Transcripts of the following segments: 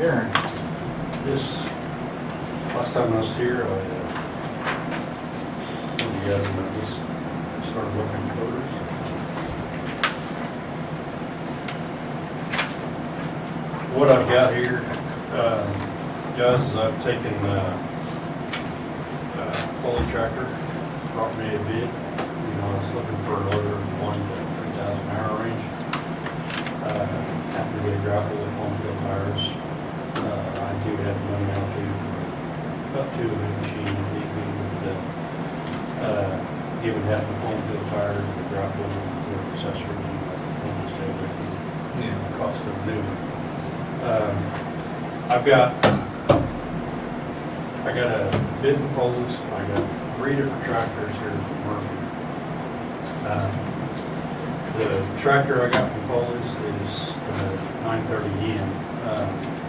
Aaron, This, last time I was here, I, uh, started looking at coders. What I've got here, um, guys, is I've taken, uh, uh, Foley Tractor, brought me a bid. You know, I was looking for a loader one to three thousand hour range. Uh, after we grapple with foam filled tires, uh, I do have money now too for up to a machine, be, with the, uh, half the foam field tires, the grapple, the accessory, and with the yeah, cost of new. Um, I've got, I got a bid from Foley's, I got three different tractors here from Murphy. Um, The tractor I got from Foley's is nine thirty M. Um,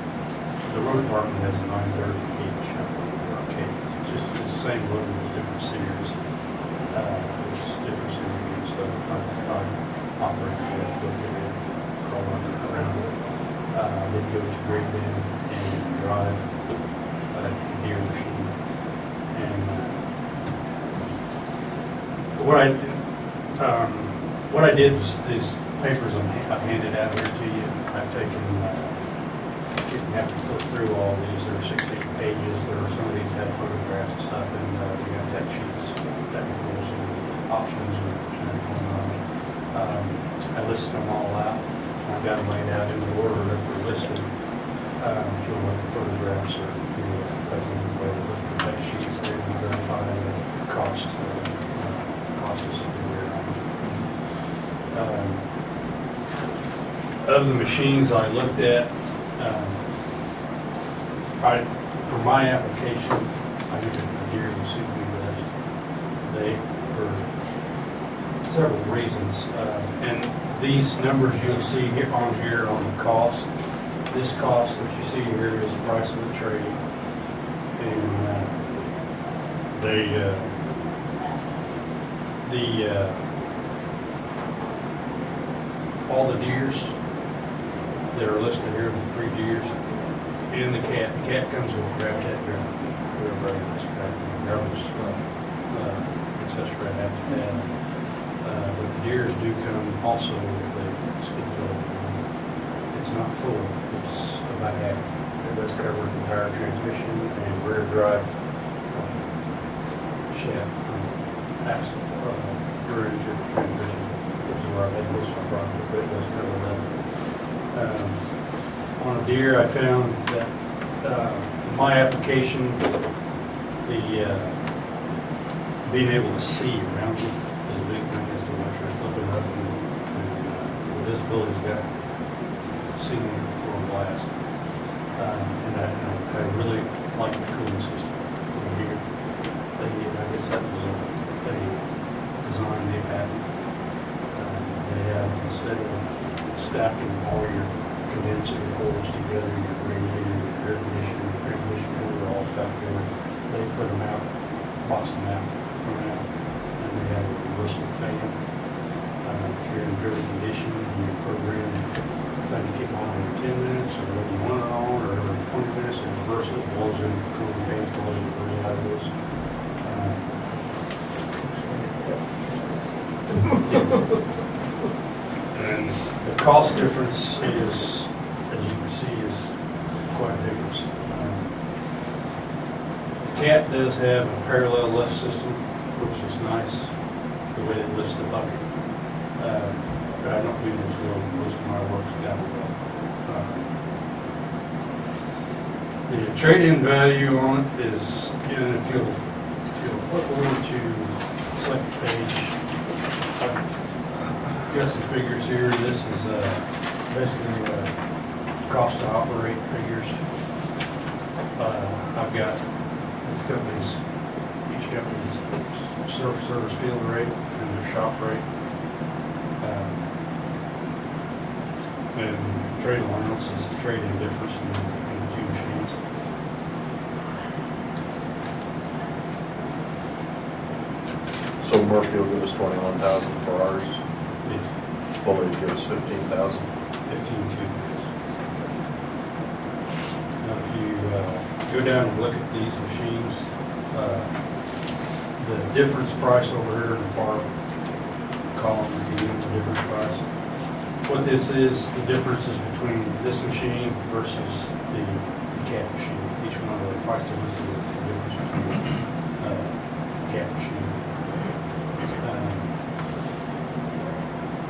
The road department has a nine thirty H, I believe, or it's just, the same loader with different series. Uh, There's different series and stuff, I, I operate it, look at it, crawl around it. Uh, did go to Great Bend and drive a Deere machine. And uh, what I, um, what I did was these papers I handed out here to you, I've taken, uh, didn't have to flip through all these, there are sixteen pages, there are, some of these have photographs and stuff, and, uh, we got tech sheets, technicals and options and going on. Um, I listed them all out, I've got them laid out in the order that were listed. Um, if you want photographs or, you know, at the tech sheets, there and verify the cost, uh, cost is severe. Um, Of the machines I looked at, um, I, for my application, I looked at the Deere and Subaru list. They, for several reasons, uh, and these numbers you'll see here on here on the cost, this cost that you see here is the price of the trade. And, uh, they, uh, the, uh, all the Deeres that are listed here, the three Deeres, and the cat, the cat comes with a grab cat grab, grab radius, grabs, uh, accessory right after that. Uh, but the Deeres do come also with a skid plate. It's not full, it's about half. It does cover the entire transmission and rear drive uh, shaft, um, axle, uh, rear into the transmission. This is where I had most of my problem, but it does cover that. Um, On a Deere, I found that, uh, my application, the, uh, being able to see around me is a big thing, as to what you're flipping up and, and uh, the visibility's got seeing for a blast. Um, and I, I really like the cooling system over here. They, I guess that was a, a design they had. Um, They have, instead of stacking all your condenser coils together, radiator, your air conditioner, your transmission cooler, all stacked together, they put them out, box them out, put them out, and they have a reversible fan. Uh, if you're in dirty condition, and you program the thing to keep on every ten minutes, or whether you want it on, or every twenty minutes, and reverse it, blows in, the cooling fan, blows in the breeze out of this. And the cost difference is, as you can see, is quite a difference. Um, The Cat does have a parallel lift system, which is nice, the way it lifts the bucket. Uh, But I don't do this well, most of my work's down below. Uh, The trade-in value on it is, and if you'll, if you'll flip over to select page, I've got some figures here. This is uh, basically uh, cost to operate figures. Uh, I've got this company's, each company's service, service field rate and their shop rate. Um, And trade allowance is the trade-in difference in the in the two machines. So Murphy will give us twenty-one thousand for ours, It's Foley will give us fifteen thousand. fifteen two. Go down and look at these machines, uh, the difference price over here in the far column, would be the difference price. What this is, the difference is between this machine versus the cat machine. Each one of the price differences is the difference between, uh, cat machine. Um,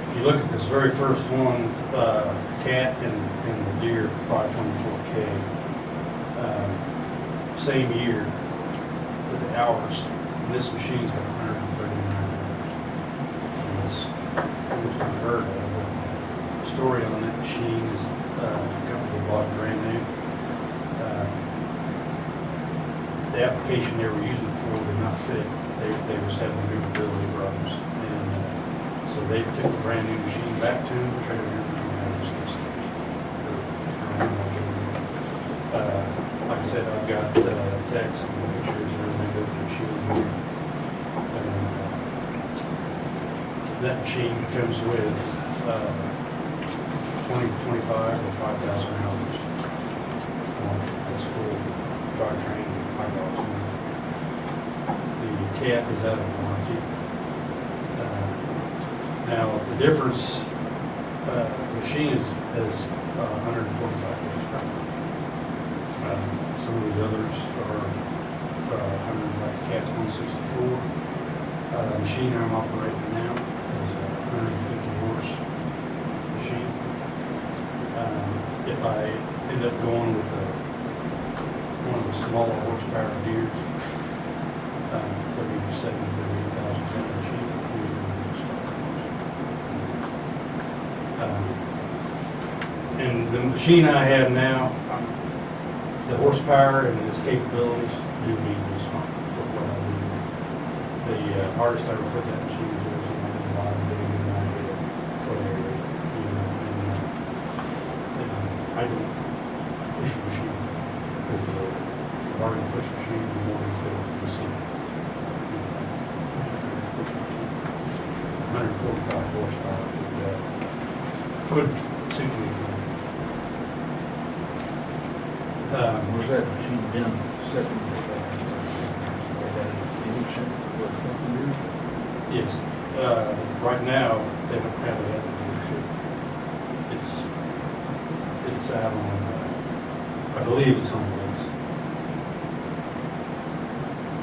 If you look at this very first one, uh, cat and, and the Deere five twenty-four K, um, same year for the hours, and this machine's got hundred and thirty-nine hours. And It's almost unheard of. The Story on that machine is, uh, a company bought brand new. Uh, The application they were using for did not fit. They, they was having movability problems. And, uh, so they took the brand new machine back to them, traded it in for two hundred Uh, like I said, I've got, uh, text and pictures and everything goes to the machine here. And, uh, That machine comes with, uh, twenty, twenty-five or five thousand hours. Um, That's full drivetrain, hydraulics. The cat is out of warranty. Uh, Now, the difference, uh, the machine is, is uh, hundred and forty-five horsepower. Um, Some of the others are, uh, hundred, like cat's one sixty-four. Uh, the machine I'm operating now is a hundred and fifty horse machine. Um, If I end up going with the, one of the smaller horsepower Deeres, um, thirty to seventy, thirty thousand pound machine. Um, And the machine I have now, horsepower and its capabilities do me just fine for what I do. The uh, hardest I ever put that machine was on the bottom, it, and I did it for area, you know, and, uh, and I don't push a machine. The harder you push a machine, the more you feel the seat. Push a. Hundred and forty-five horsepower would, uh, would suit me. Um, Was that machine done second? They had a dealership for a couple of years? Yes, uh, right now, they don't have it at the. It's, it's out on, uh, I believe it's on the lease.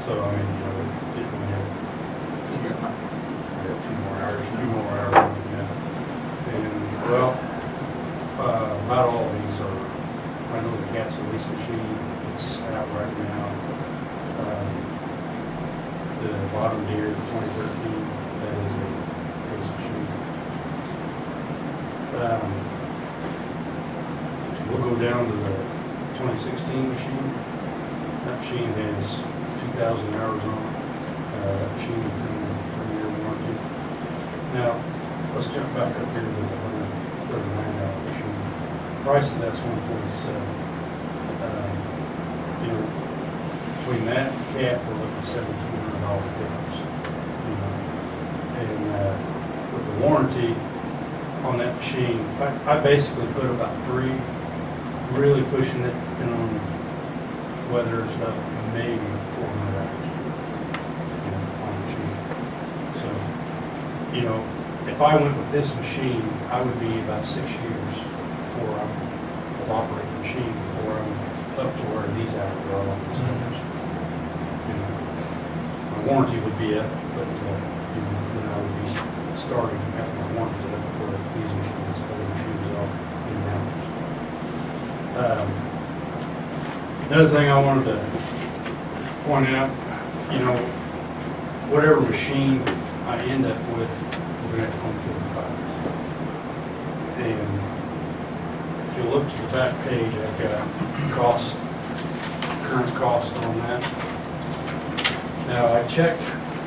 So, I mean, you know, it, it right now. Um, the bottom Deere, 2013, that is a piece. Um, we'll go down to the 2016 machine. That machine has 2,000 hours on it. Uh, that machine is from year warranty. Now, let's jump back up here to the 139 hour machine. Price of that's 147 between that and cat, we're looking at seventeen hundred dollar difference. And, uh, with the warranty on that machine, I, I basically put about three, really pushing it, know, on weather and stuff, maybe four hundred hours. On the machine. So, you know, if I went with this machine, I would be about six years before I'm, operating the machine, before I'm up to where these hours are on these hours. You know, My warranty would be it, but, uh, you know, then I would be starting after my warranty where these machines, other machines are in hours. Um, Another thing I wanted to point out, you know, whatever machine I end up with, we're have to come to the price. And if you look to the back page, I've got cost, current cost on that. Now, I checked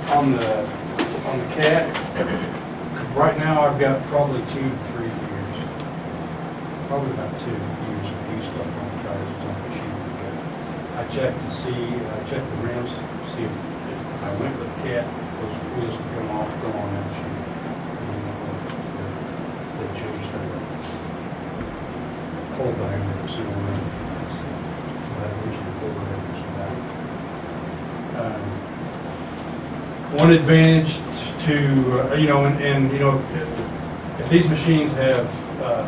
on the, on the cat, right now I've got probably two, to three years. Probably about two years of use left on the tires on the machine. I checked to see, I checked the rims, see if, if I went with the cat, those wheels would come off, go on that uh, They changed their whole diameter, so. uh, that original about. Um, One advantage to, uh, you know, and, and, you know, if- if these machines have, uh,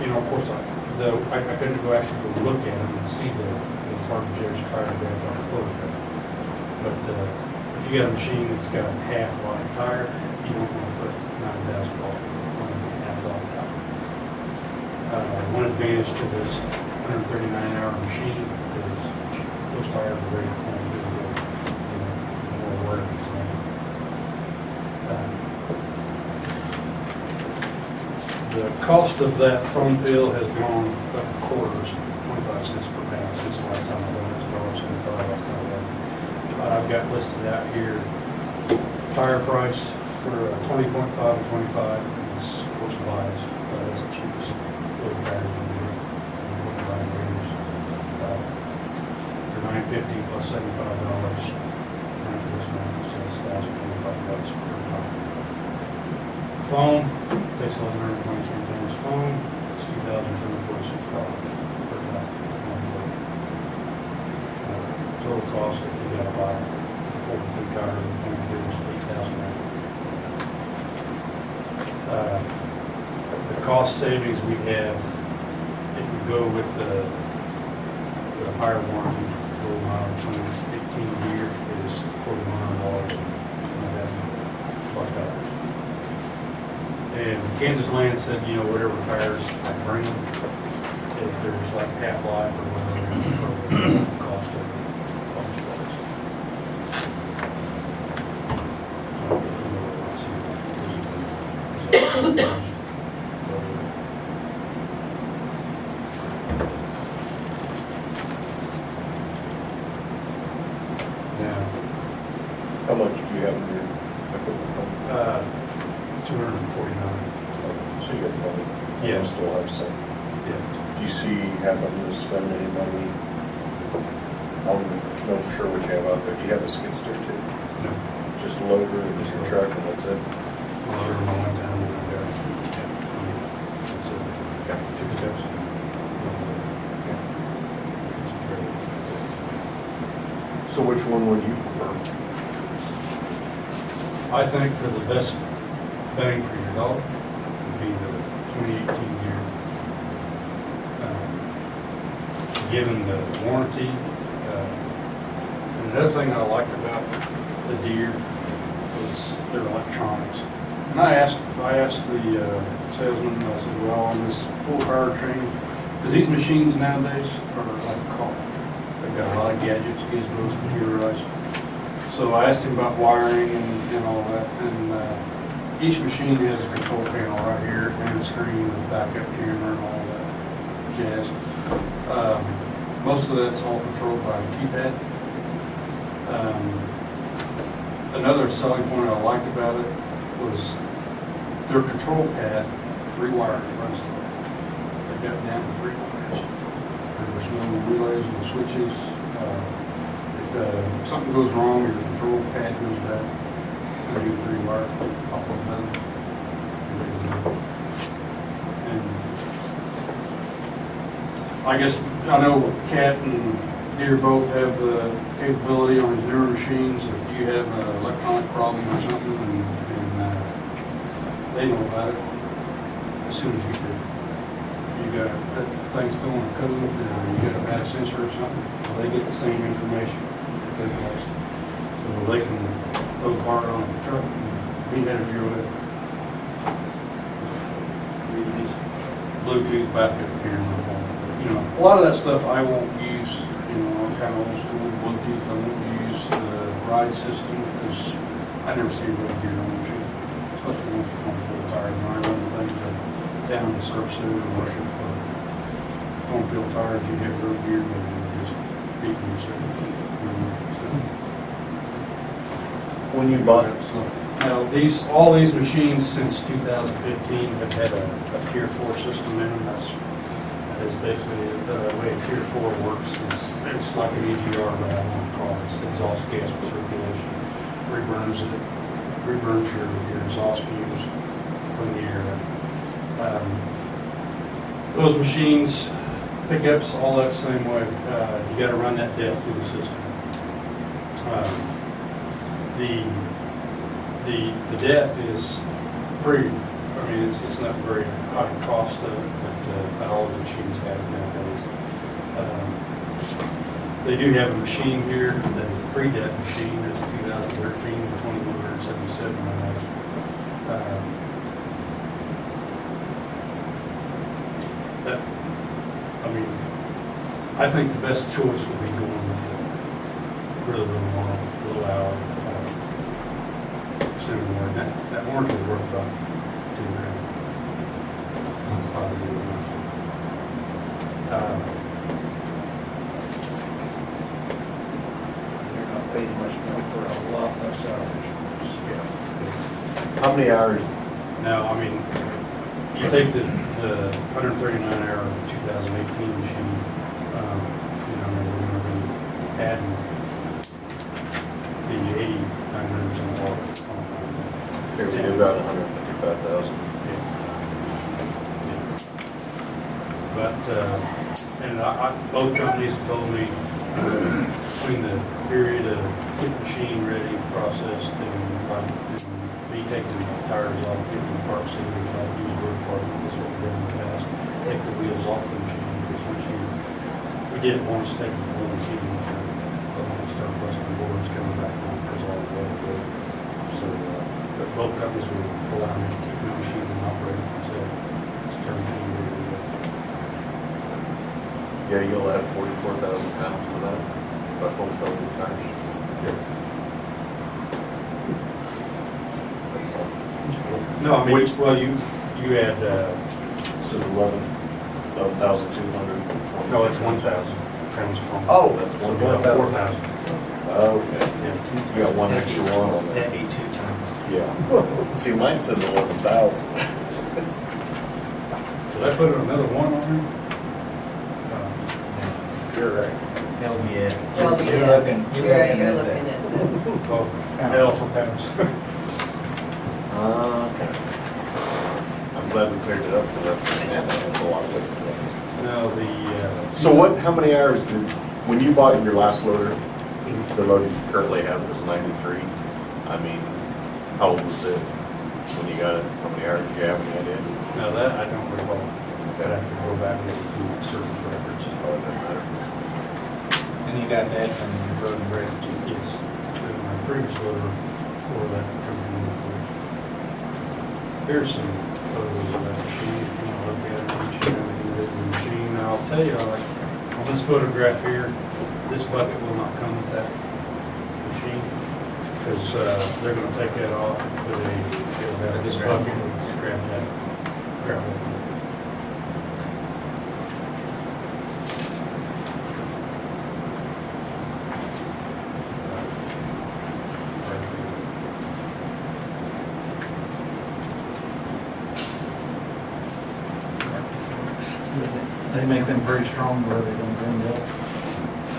you know, of course, I- the, I I couldn't go actually go look at them and see the, the target judge tire grab on the photograph. But, uh, if you got a machine that's got half-life tire, you don't want to put nine thousand dollars on a half-life tire. Uh, one advantage to this hundred and thirty-nine hour machine is those tires are very cost of that foam fill has gone up quarters, 25 cents per pound since the last time I done this, dollars seventy-five. But I've got listed out here, tire price for 20.5 and 25 is of course wise, but that's the cheapest little tire you can do. For uh, 950 plus 75 dollars, bucks per pound. Foam takes 1120 it's two thousand two hundred forty-six dollars per month. Total cost, of the got and is eight thousand. Uh, the cost savings we have, if we go with the, the higher warranty, go around twenty fifteen years, Kansas Land said, you know, whatever tires I bring, if there's like half-life or whatever, the cost of it. Yeah, How much do you have in your equipment fund? uh, two hundred and forty-nine. So you got money? Yeah. You still have some. Yeah. Do you see having to spend any money? I don't know for sure what you have out there. Do you have a skid steer too? No. Just a loader and just a truck and that's it? Well, every one time we go. That's it. Okay. Two steps. So which one would you prefer? I think for the best bang for your dollar would be the twenty eighteen year. Um, Given the warranty, uh, and another thing I liked about the Deere was their electronics. And I asked, I asked the uh, salesman, I said, well, on this full power train, because these machines nowadays are like a car. They've got a lot of gadgets, gizmos, computerized. So I asked him about wiring and, and all that, and, uh, each machine has a control panel right here, and a screen with backup camera and all that jazz. Um, most of that's all controlled by a keypad. Um, another selling point I liked about it was their control pad, three wires runs it. They got down to three no relays, no switches. Uh, If uh, something goes wrong, your control pad goes back, and you three wire off of them. And I guess, I know Cat and Deere both have the capability on these newer machines, if you have an electronic problem or something, and, and uh, they know about it as soon as you do. Got, thing's going code, or you got a bad sensor or something, they get the same information that they lost. So they can throw the part on the truck and be interviewed with it. Bluetooth backup camera, you know, a lot of that stuff I won't use, you know, I'm kind of old school Bluetooth, I won't use the ride system, because I never see a real gear on the machine, especially once it's on full tires, and I run things that down to suit and worship, uh, foam field tires, you have real gear, but you're just beating yourself. When you bought it, So, Now, these, all these machines since 2015 have had a, a Tier 4 system in them. That's, that is basically the way a Tier 4 works. It's, it's like an EGR valve on a car. It's exhaust gas for circulation. Reburns it, reburns your, your exhaust fumes from the air. Um, Those machines Pickups, all that same way. Uh, You gotta run that DEF through the system. Um, The, the, the DEF is pretty, I mean, it's, it's not very high cost of it, but uh, all the machines have it nowadays. Um, They do have a machine here, that is a pre-DEF machine, that's a 2013, 2177 miles. Um, That, I mean, I think the best choice would be going with the really little one, little hour, uh, extended warranty. That, that warranty would work about two grand. Probably not. Uh, You're not paying much money for a lot less hours. Yeah. How many hours, Now, I mean, you take the, the hundred and thirty-nine hour two thousand eighteen machine, um, you know, we're gonna be adding the eighty-nine hundreds in the water. Here we do about hundred and fifty-five thousand. But, uh, and I, I, both companies have told me, uh, between the period of getting machine ready, processed, and like, me taking the tires off, getting the parts in, like use road part, that's what in the past. Take the wheels off the machine, because once you, we did it once, take the whole machine, but when we start busting boards, coming back on, because all the way through. So, uh, but both companies will allow me to keep my machine and operate until it's turned on. Yeah, you'll add forty-four thousand pounds for that, by full total tires. That's all. No, I mean, well, you, you had, uh, This is eleven, eleven thousand two hundred. no, it's one thousand pounds. from. Oh, that's one Four thousand. thousand, Okay, yeah. you got one extra one on there. Yeah. See, mine says eleven thousand. Did I put another one on there? You're right. Hell, yeah. Well, You're looking, you're You're, looking you're at looking that. at that. Uh, Oh, L for pounds. Okay. I'm glad we cleared it up, because that's, man, that's a lot of weight. today. No, the, uh. So what, how many hours did, when you bought your last loader, the loader you currently have was ninety-three? I mean, how old was it when you got it? How many hours did you have when you had it? No, that I don't recall. I'd have to go back and look to service records. Oh, it doesn't matter. And you got that from the Road and Bridge. Yes, and my previous loader for that company. Here's some photos of that machine, if you want to look at it, each and everything that's in the machine. Now, I'll tell you, like, on this photograph here, this bucket will not come with that because, uh, they're gonna take that off, but they, they'll have this bucket, grab that, grab that. They make them pretty strong where they don't bend up.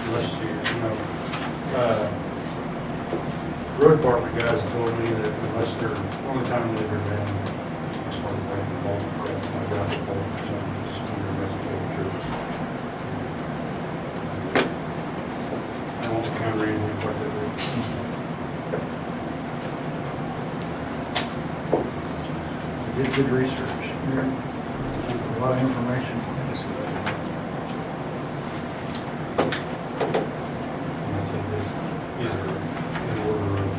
Unless you, you know, uh, road department guys have told me that unless they're, only time they ever been, it's hard to break the bolt, break my ground bolt, or something, it's under residential. I won't counter anything quite that way. Did good research. A lot of information. And I think this, these are in order of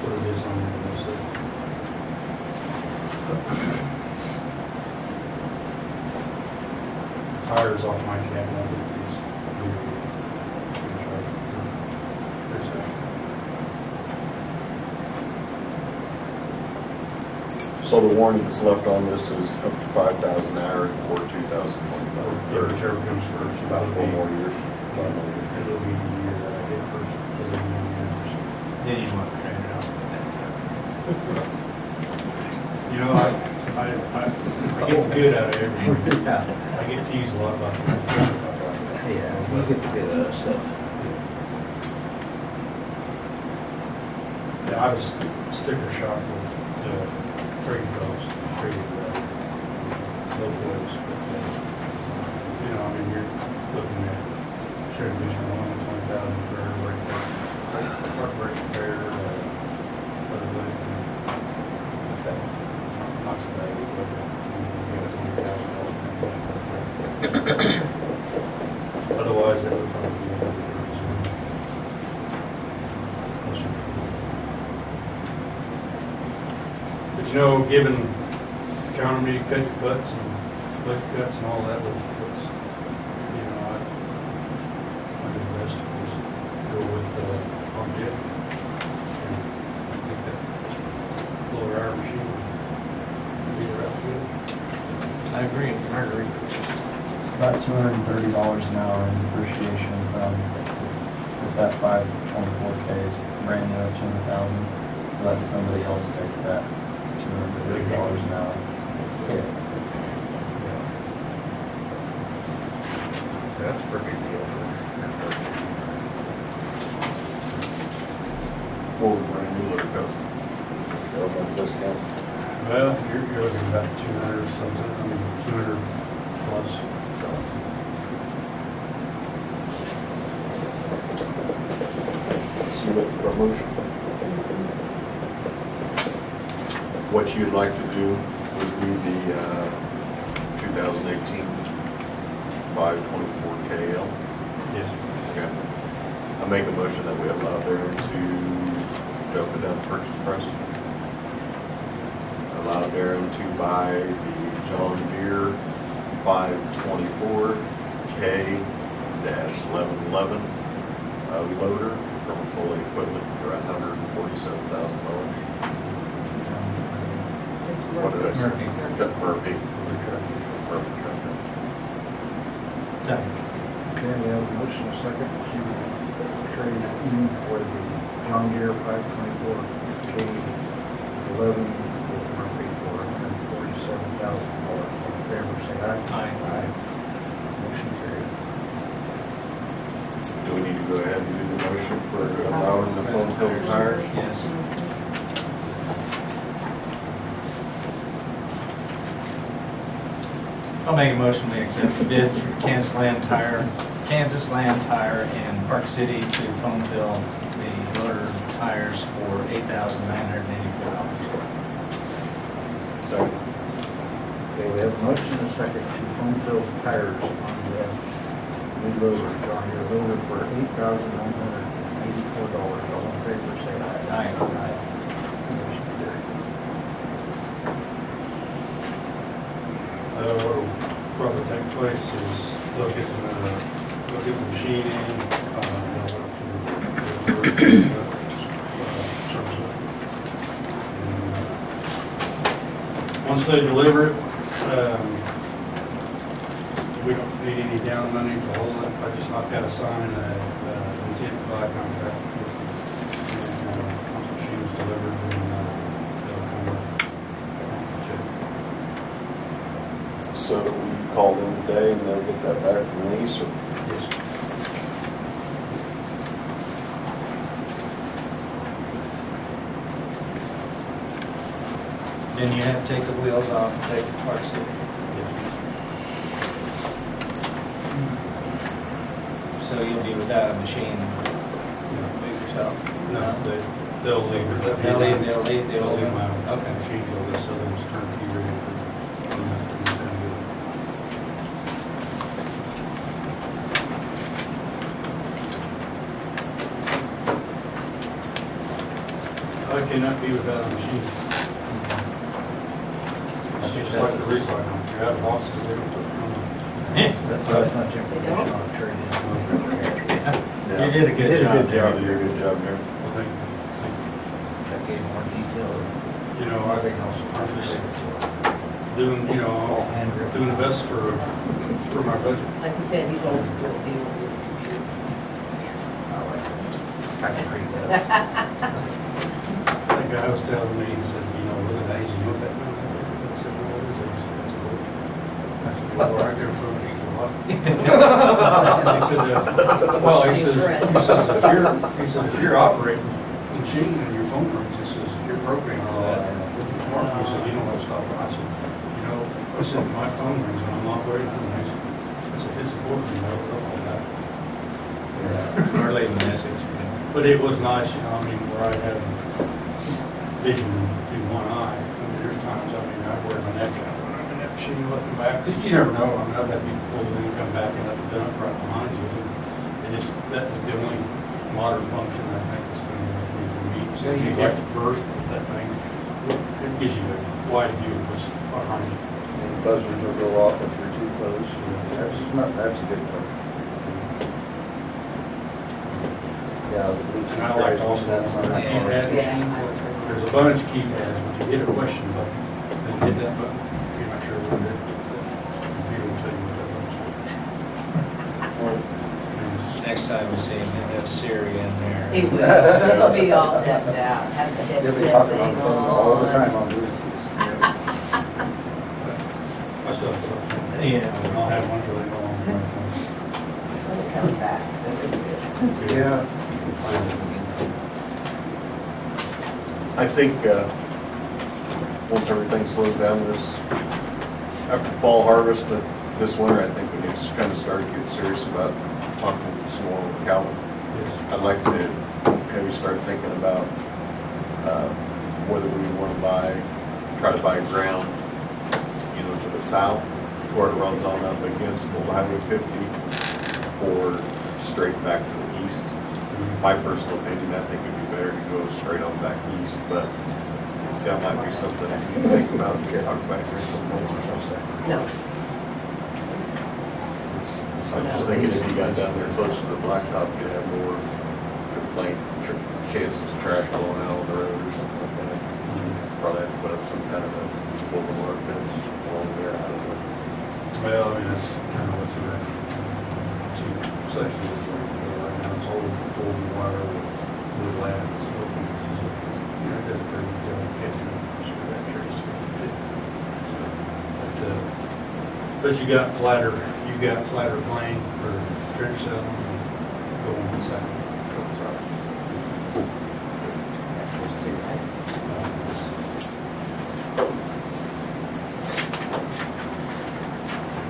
what it is on the website. Tires off my cab, I think these. There's a- So the warranty that's left on this is up to five thousand hours or two thousand twenty-five? Yeah, whichever comes first. About It'll four be- more years. It'll be the year that I get first. it'll be the years. Then you want to trade it out. You know, I, I, I, I get the good out of everything. I get to use a lot of that. Yeah, you get the good uh, stuff. Yeah, I was sticker shock with the trading dogs, trading, uh, low boys. but, uh, You know, I mean, you're, looking at transmission one, twenty thousand for air brake, park brake repair, uh, other than, that knocks it out, but you get a twenty thousand dollar transmission. Otherwise, that would probably be another reason. Closer to four. But you know, given economy, cut your butts and budget cuts and all that, was, was, you know, I, I did the best to just go with, uh, longevity. And I think that lower hour machine would be the route to. I agree, I agree. It's about two hundred and thirty dollars an hour in depreciation from, with that five twenty-four Ks, brand new, two hundred thousand. Let somebody else take that two hundred and thirty dollars an hour. That's a pretty big deal for. What brand new loader cost? Government discount? Well, you're, you're looking at about two hundred something, I mean, two hundred plus. So you looking for a motion? what you'd like to do would be the uh, 2018 5.4 KL. Yes. Okay. I make a motion that we allow there to go for that purchase price. Allow Darren to buy the John Deere 524 K-1111 uh, loader from Foley Equipment for $147,000. What did I say? Murphy. Got Murphy. Murphy. Murphy. Second. Okay, we have a motion, a second, to trade in for the John Deere five twenty-four K eleven with Murphy for hundred and forty-seven thousand dollars. All in favor, say aye. Aye. Aye. Motion carried. Do we need to go ahead and do the motion for allowing the foam fill tires? Yes. I'll make a motion, we accept the bid for Kansas Land Tire, Kansas Land Tire and Park City to foam fill the loader tires for eight thousand nine hundred and eighty-four dollars. Sorry. Okay, we have a motion, a second, to foam fill tires on the new loader, John Deere loader for eight thousand nine hundred and eighty-four dollars. All in favor, say aye. Aye. Motion carried. Uh, what'll probably take place is they'll get the, uh, they'll get the machine in, uh, they'll service it. And, uh, Once they deliver it, um, we don't need any down money to hold it, I just, I've got to sign a, uh, intent to buy contract. with them. And, uh, once the machine's delivered, then, uh, they'll come up. check. So we call them today and they'll get that back from Lisa. Yes. Then you have to take the wheels off and take the Park City. So you'll be without a machine yourself? No, they, they'll leave. They'll leave, they'll leave, They'll leave. they'll leave leave. my Okay. machine, till this other one's turnkey ready for. for that, and it's gonna be- I cannot be without a machine. It's just like the recycling, if you're out of boxes, they don't put them on. That's why it's not information on trade-in. You did a good Did a job. good job. You did a good job, Darren. Well, thank you. That gave more detail. You know, I think I'm just doing, you know, doing the best for, for my budget. Like you said, he's old school, he will use a computer. I can read that. The guy was telling me, he said, you know, look at Asia, you look at that. I said, "No, what is it?" He said, "It's a book." I said, "Well, where I come from, he's a lot." He said, uh, well, he says, he says, if you're, he said, if you're operating the machine and your phone rings, he says, if you're programming all that, with the smartphone, he said, you don't want to stop. I said, you know, I said, my phone rings when I'm operating, and I said, I said, it's important, you know, Or leave a message. But it was nice, you know, I mean, where I had vision through one eye. I mean, there's times, I mean, I wear my neck out when I'm in that machine looking back, because you never know, I mean, I've had people pull in and come back and have it done right behind you. And it's, that was the only modern function I think that's going to be for me. So you like to burst with that thing, it gives you a wide view of what's behind you. And buzzers will go off if you're too close. That's not, that's a good thing. Yeah. the Bluetooth And I like also that's on on that keypad there's a bunch of keypads, but you hit a question button, then hit that button, you're not sure what it is. the Computer will tell you what that button's for. Next time we see him, he'll have Siri in there. He will, he'll be all decked out, have the You'll be headset talking on the phone all the time on. on Bluetooth. I still have a phone. Yeah. I'll have one for later on. When it comes back, so it'll be good. Yeah. I think, uh, once everything slows down this, after fall harvest, uh, this winter, I think we need to kind of start to get serious about talking more Calvin. Yes. I'd like to have you start thinking about, uh, whether we want to buy, try to buy ground, you know, to the south, where it runs on up against Old Highway fifty, or straight back to the east. My personal opinion, I think it'd be better to go straight on back east, but that might be something you can think about, and talk about here some months or something. No. I'm just thinking if you got down there closer to the blacktop, you'd have more complaint, tr- chances of trash blowing out on the road or something like that. Mm-hmm. Probably have to put up some kind of a mobile wire fence along there, I don't know. Well, I mean, that's kind of what's in that uh, two sections of it, uh, right now, it's all old wire with wood lat and so forth. You know, it does a pretty uh, good job catching up, sure that trees. But, uh, but you got flatter, you got a flatter plane for trench settling and going inside. That's all right.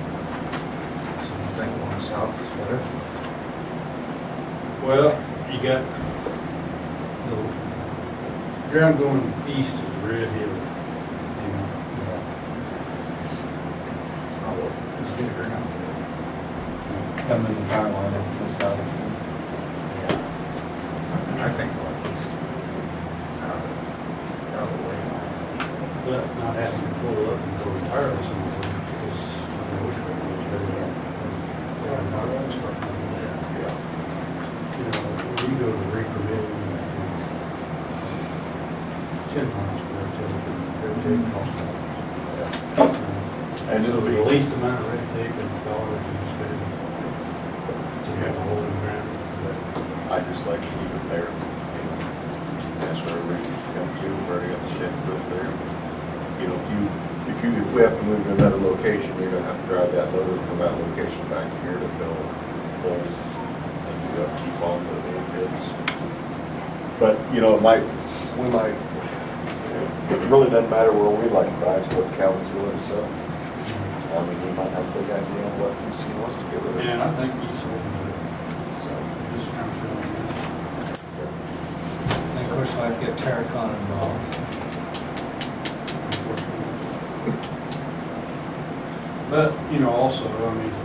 So you think going south is better? Well, you got the ground going east is red hill, you know. It's not what, it's good ground. Come in the power line if it's south. I think like it's out of, out of the way. But not having to pull up and go entirely somewhere, because I know which way was better. Yeah, not always start doing that. Yeah. You know, when you go to Reaper Mill, ten miles per hour, every day costs a lot. And it'll It'll be be, the least amount of red tape and dollars you spend. So you have to hold it around, but I just like to leave it there. you know. That's where everybody used to come to, we've already got the sheds built there. You know, if you, if you, if we have to move to another location, you're gonna have to drive that loader from that location back here to fill holes. And you have to keep on the main pits. But, you know, it might, we might, it really doesn't matter where we like it's what Calvin's willing to sell. I mean, he might have a big idea on what he wants to get rid of. And I think you sold it, So, just kind of feeling And of course, to get Terracon involved. But, you know, also, I mean,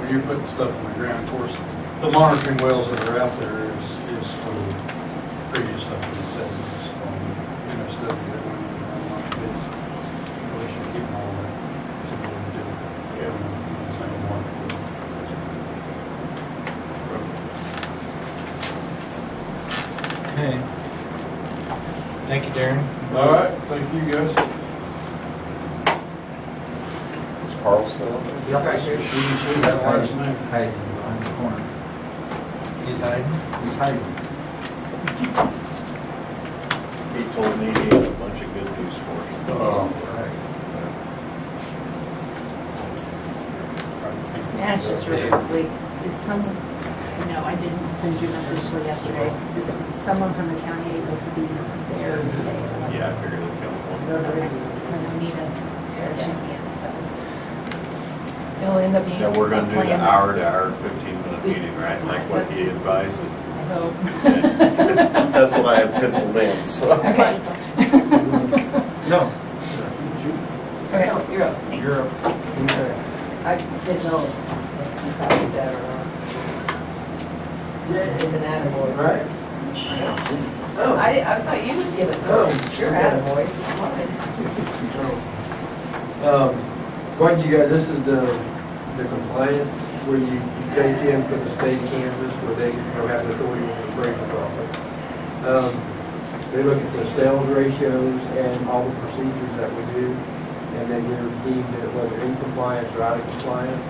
when you're putting stuff in the ground, of course, the monitoring wells that are out there is, is for previous stuff from the seventies. You know, stuff that when you run like this, at least you're keeping all that. to be able to do. Yeah. You know, same monitor. Okay. Thank you, Darren. All right, thank you guys. is Carl still on there? Yep. She, she had last name. Hiding behind the corner. He's hiding. He's hiding. He told me he had a bunch of good news for us. Oh, right. Yeah, it's just really quickly, is someone, no, I didn't send you a message till yesterday, is someone from the county able to be there today? Yeah, I figured it'd come Okay, one. So I need a, a check in, so. It'll end up being. Now, we're gonna do the plan. hour to hour, fifteen minute meeting, right, like what he advised? I hope. That's what I have penciled in, so. Okay. No. Okay. No, you're up. You're up. Okay. I didn't know if you copied that or not. It's an attaboy. Right. Oh, I, I thought you would give it to Oh, him. Your okay. attaboy. Um, what you got, this is the, the compliance where you you take in from the state of Kansas where they have the authority in the appraiser's office. Um, they look at the sales ratios and all the procedures that we do, and then you're deemed whether in compliance or out of compliance.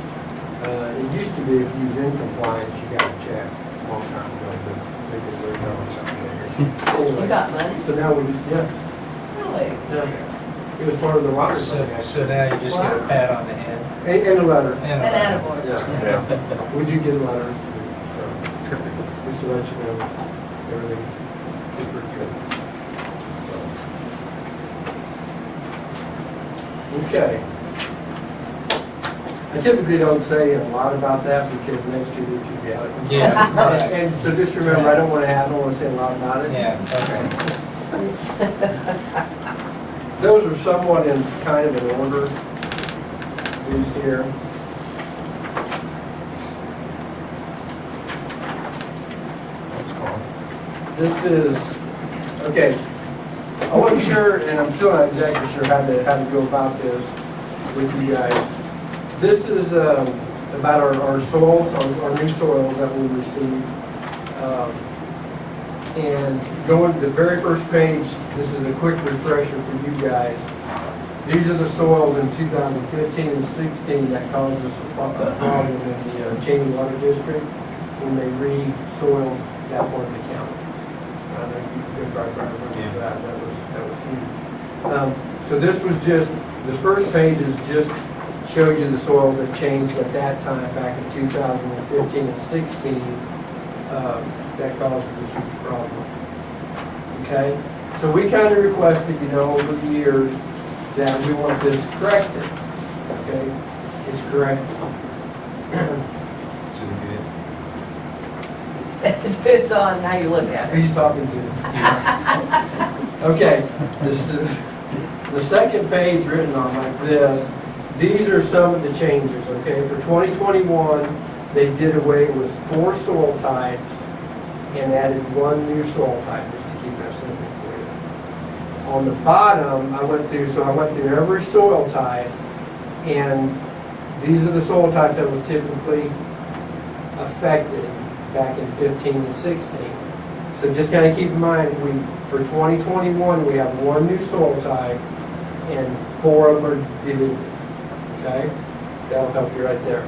Uh, it used to be if you was in compliance, you got a check a long time ago, but they did very well You Anyway, got money? So now we, yeah, Really? yeah, it was part of the water. So, so now you just get a pat on the head. And, and a letter. and a- An attaboy. Yeah. Yeah. We do get a letter, so, just to let you know, everything is pretty good. So. Okay. I typically don't say a lot about that because next year we could be out of compliance. Yeah, right. And so just remember, I don't want to have, I don't want to say a lot about it. Yeah, okay. Those are somewhat in kind of an order, these here. That's called. This is, okay, I wasn't sure, and I'm still not exactly sure how to, how to go about this with you guys. This is um, about our, our soils, our, our new soils that we received. Um, And going to the very first page, this is a quick refresher for you guys. These are the soils in 2015 and 16 that caused us a pro- problem in the uh, Cheney Water District when they re-soiled that part of the county. I that, that was, that was huge. Um, So this was just, this first page is just shows you the soils that changed at that time, back in 2015 and 16, um, that caused a huge problem. Okay? So we kind of requested, you know, over the years, that we want this corrected. Okay? It's corrected. Which is good. It depends on how you look at it. Who it. are you talking to? Okay, this is, the second page written on like this, these are some of the changes, okay? For 2021, they did away with four soil types and added one new soil type, just to keep that simple for you. On the bottom, I went through, so I went through every soil type, and these are the soil types that was typically affected back in 15 and 16. So just kind of keep in mind, we, for 2021, we have one new soil type and four of them are deleted. Okay? That'll help you right there.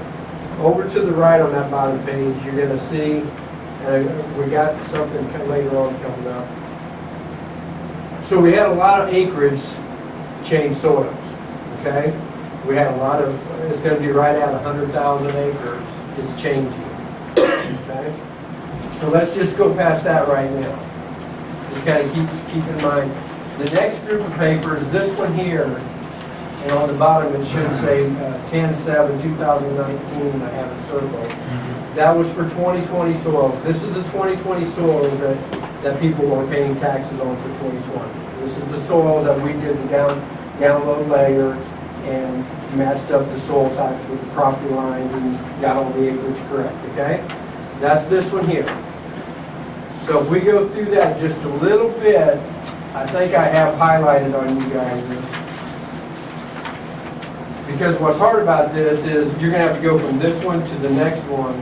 Over to the right on that bottom page, you're gonna see, uh, we got something later on coming up. So we had a lot of acreage change soils, okay? We had a lot of, it's gonna be right at 100,000 acres is changing, okay? So let's just go past that right now. Just kind of keep, keep in mind, the next group of papers, this one here, and on the bottom it should say uh, 10/7, 2019, I have it circled. That was for 2020 soils. This is the 2020 soils that, that people are paying taxes on for 2020. This is the soils that we did the down, download layer and matched up the soil types with the property lines and got all the acreage correct, okay? That's this one here. So if we go through that just a little bit, I think I have highlighted on you guys. Because what's hard about this is you're gonna have to go from this one to the next one.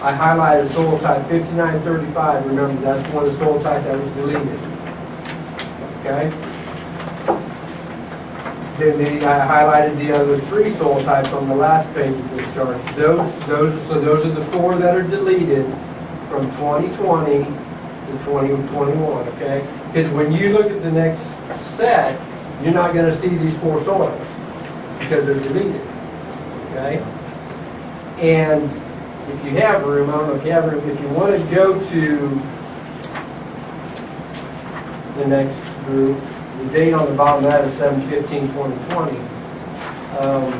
I highlighted soil type 5935, remember that's one of the soil type that was deleted. Okay? Then the, I highlighted the other three soil types on the last page of this chart. Those, those, so those are the four that are deleted from 2020 to 2021, okay? Because when you look at the next set, you're not gonna see these four soils because they're deleted, okay? And if you have room, I don't know if you have room, if you want to go to the next group, the date on the bottom of that is 7/15/2020. Um,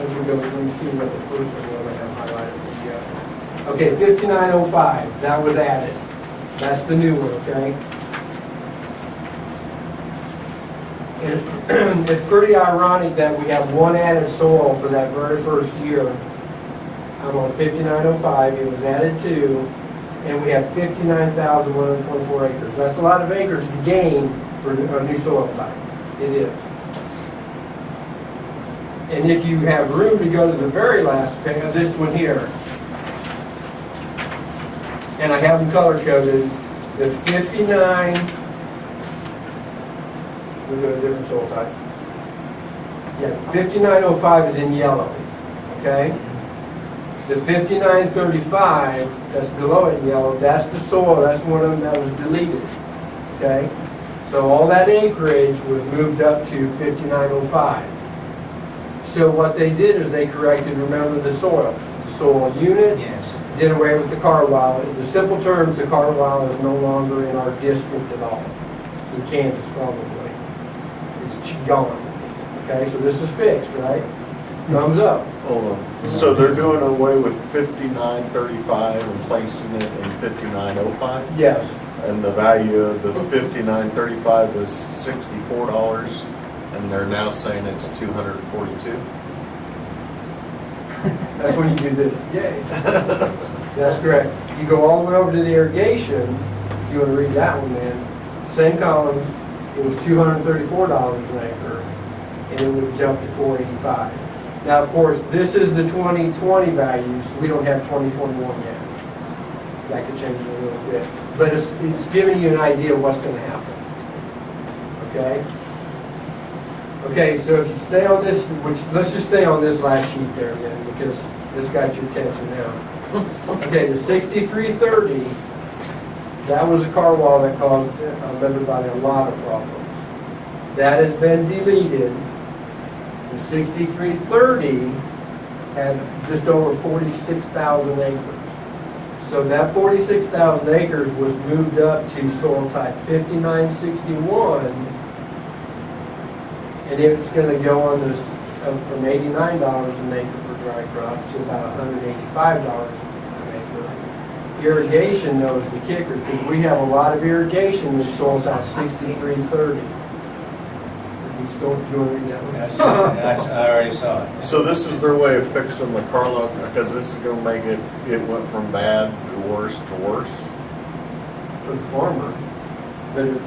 As we go, let me see what the first one was I have highlighted. Okay, fifty-nine oh five, that was added. That's the new one, okay? And It's it's pretty ironic that we have one added soil for that very first year. I'm on fifty-nine oh five, it was added two, and we have fifty-nine thousand one hundred twenty-four acres. That's a lot of acres to gain for a new soil type. It is. And if you have room to go to the very last page, this one here, and I have them color coded, the fifty-nine, we go to a different soil type. Yeah, fifty-nine oh five is in yellow, okay? The fifty-nine thirty-five, that's below it in yellow, that's the soil, that's one of them that was deleted, okay? So all that acreage was moved up to fifty-nine oh five. So what they did is they corrected, remember the soil, the soil units, Yes. did away with the Carlisle. In the simple terms, the Carlisle is no longer in our district at all. In Kansas, probably. Gone. Okay, so this is fixed, right? Thumbs up. Hold on. So they're doing away with fifty-nine thirty-five and placing it in fifty-nine oh five? Yes. And the value of the fifty-nine thirty-five is sixty-four dollars, and they're now saying it's two hundred and forty-two? That's when you do the, yay. That's correct. You go all the way over to the irrigation, if you want to read that one then, same columns, it was two hundred and thirty-four dollars an acre, and it would jump to four eighty-five. Now, of course, this is the twenty twenty values, we don't have twenty twenty-one yet. That could change a little bit, but it's, it's giving you an idea of what's gonna happen. Okay? Okay, so if you stay on this, which, let's just stay on this last sheet there again, because this got your attention now. Okay, the sixty-three thirty, that was a Carwile that caused uh, everybody a lot of problems. That has been deleted. The sixty-three thirty had just over forty-six thousand acres. So that forty-six thousand acres was moved up to soil type fifty-nine sixty-one, and it's gonna go on this, from eighty-nine dollars an acre for dry crops to about hundred eighty-five dollars an acre. Irrigation knows the kicker, because we have a lot of irrigation that soils out sixty-three thirty. You still, you wanna read that one? I saw it. I s- I already saw it. So this is their way of fixing the Carlisle, because this is gonna make it, it went from bad to worse to worse? for the farmer. But, it-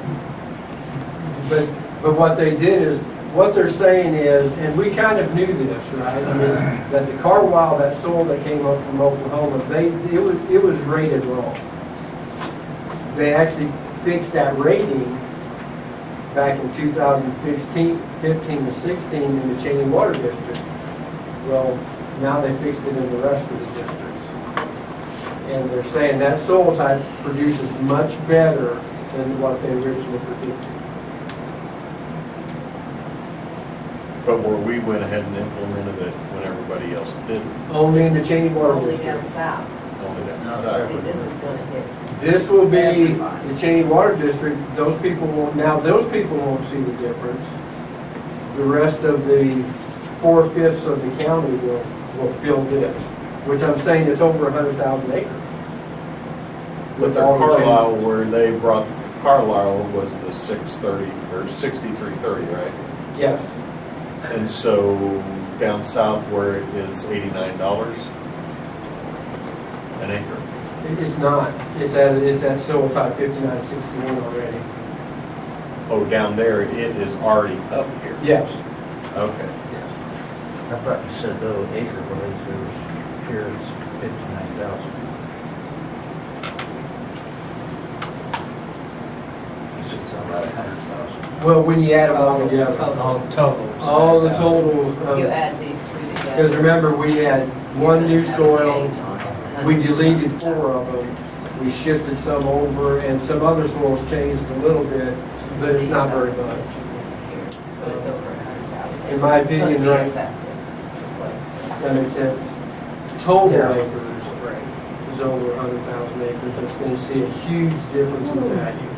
but, but what they did is, what they're saying is, and we kind of knew this, right? I mean, that the Carlisle, that soil that came up from Oklahoma, they, it was, it was rated wrong. They actually fixed that rating back in 2015, 15 to 16 in the Cheney Water District. Well, now they fixed it in the rest of the districts. And they're saying that soil type produces much better than what they originally predicted. But where we went ahead and implemented it when everybody else didn't, Only in the Cheney Water Only District. down south. only that No, side. See, this is gonna hit. This will be the Cheney Water District, those people won't, now those people won't see the difference. The rest of the four-fifths of the county will, will fill this, which I'm saying is over a hundred thousand acres. With the all the changes. Carlisle, where they brought, Carlisle was the six thirty, or sixty-three thirty, right? Yes, and so down south where it is $89 an acre. It's not. It's at, it's at soil type 5961 already. Oh, down there, it is already up here? Yes. Okay. Yes. I thought you said though acre wise, there was, here it's 59,000. a hundred thousand. Well, when you add them all together, on all the totals You add these together. because remember, we had one new soil, we deleted four of them, we shifted some over, and some other soils changed a little bit, but it's not very much. So it's over a hundred thousand. In my opinion, right. That makes sense. Total of acres is over hundred thousand acres, that's gonna see a huge difference in value.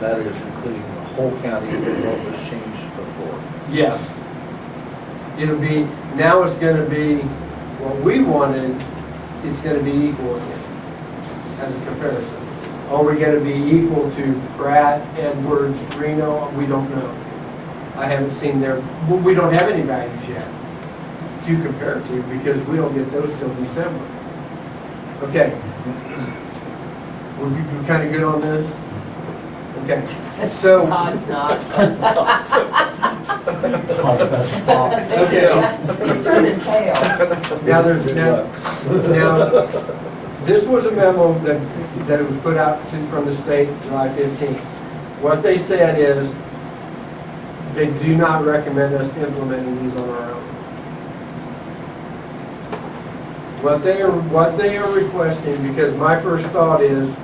That is including the whole county and what was changed before. Yes. It'll be, now it's gonna be, what we wanted, it's gonna be equal again, as a comparison. Are we gonna be equal to Pratt, Edwards, Reno? We don't know. I haven't seen their, we don't have any values yet to compare to, because we don't get those till December. Okay. We're, we're kinda good on this? Okay, so. Todd's not. Okay. Um, He's turning pale. Now, there's, now, now, this was a memo that, that was put out to- from the state July 15th. What they said is, they do not recommend us implementing these on our own. What they are, what they are requesting, because my first thought is,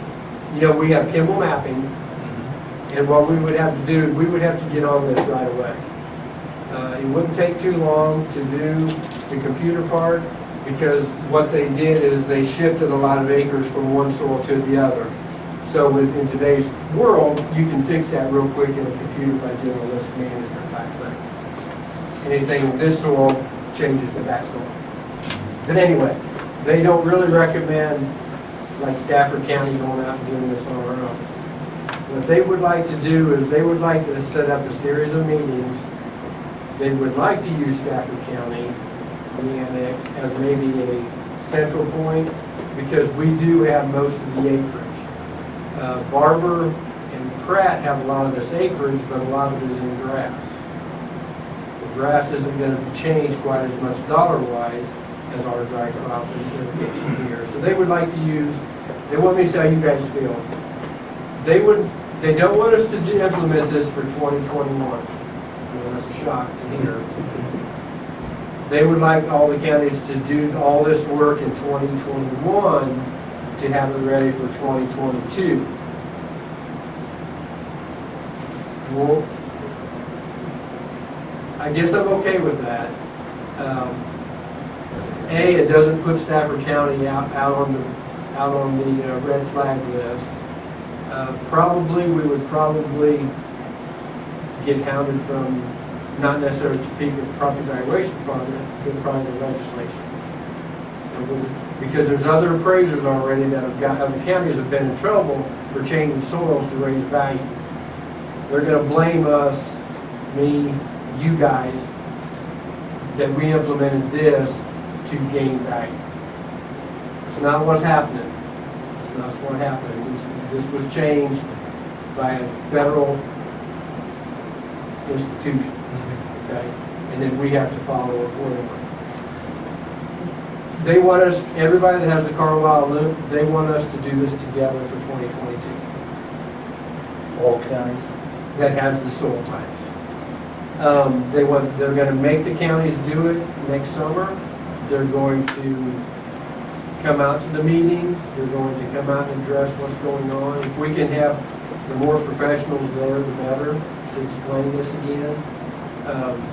you know, we have Kimball mapping, and what we would have to do, we would have to get on this right away. Uh, It wouldn't take too long to do the computer part, because what they did is they shifted a lot of acres from one soil to the other. So with- in today's world, you can fix that real quick in a computer by doing a list manager type thing. Anything in this soil changes to that soil. But anyway, they don't really recommend, like Stafford County going out and doing this on our own. What they would like to do is they would like to set up a series of meetings. They would like to use Stafford County, the annex, as maybe a central point because we do have most of the acreage. Uh, Barber and Pratt have a lot of this acreage, but a lot of it is in grass. The grass isn't gonna change quite as much dollar-wise as our dry crop irrigation here. So they would like to use, they want me to see how you guys feel. They would, they don't want us to implement this for 2021. You know, that's a shock to hear. They would like all the counties to do all this work in 2021 to have it ready for 2022. Well, I guess I'm okay with that. Um, A, it doesn't put Stafford County out, out on the, out on the uh, red flag list. Uh, Probably, we would probably get hounded from, not necessarily to people, property valuation department, but probably the legislation. Because there's other appraisers already that have got, other counties have been in trouble for changing soils to raise values. They're gonna blame us, me, you guys, that we implemented this to gain value. It's not what's happening. It's not what's happening. This, this was changed by a federal institution, okay? And then we have to follow accordingly. They want us, everybody that has a Carlisle loop, they want us to do this together for 2022 All counties? that has the soil types. Um, they want, they're gonna make the counties do it next summer. They're going to come out to the meetings, they're going to come out and address what's going on. If we can have the more professionals there, the better, to explain this again. Um,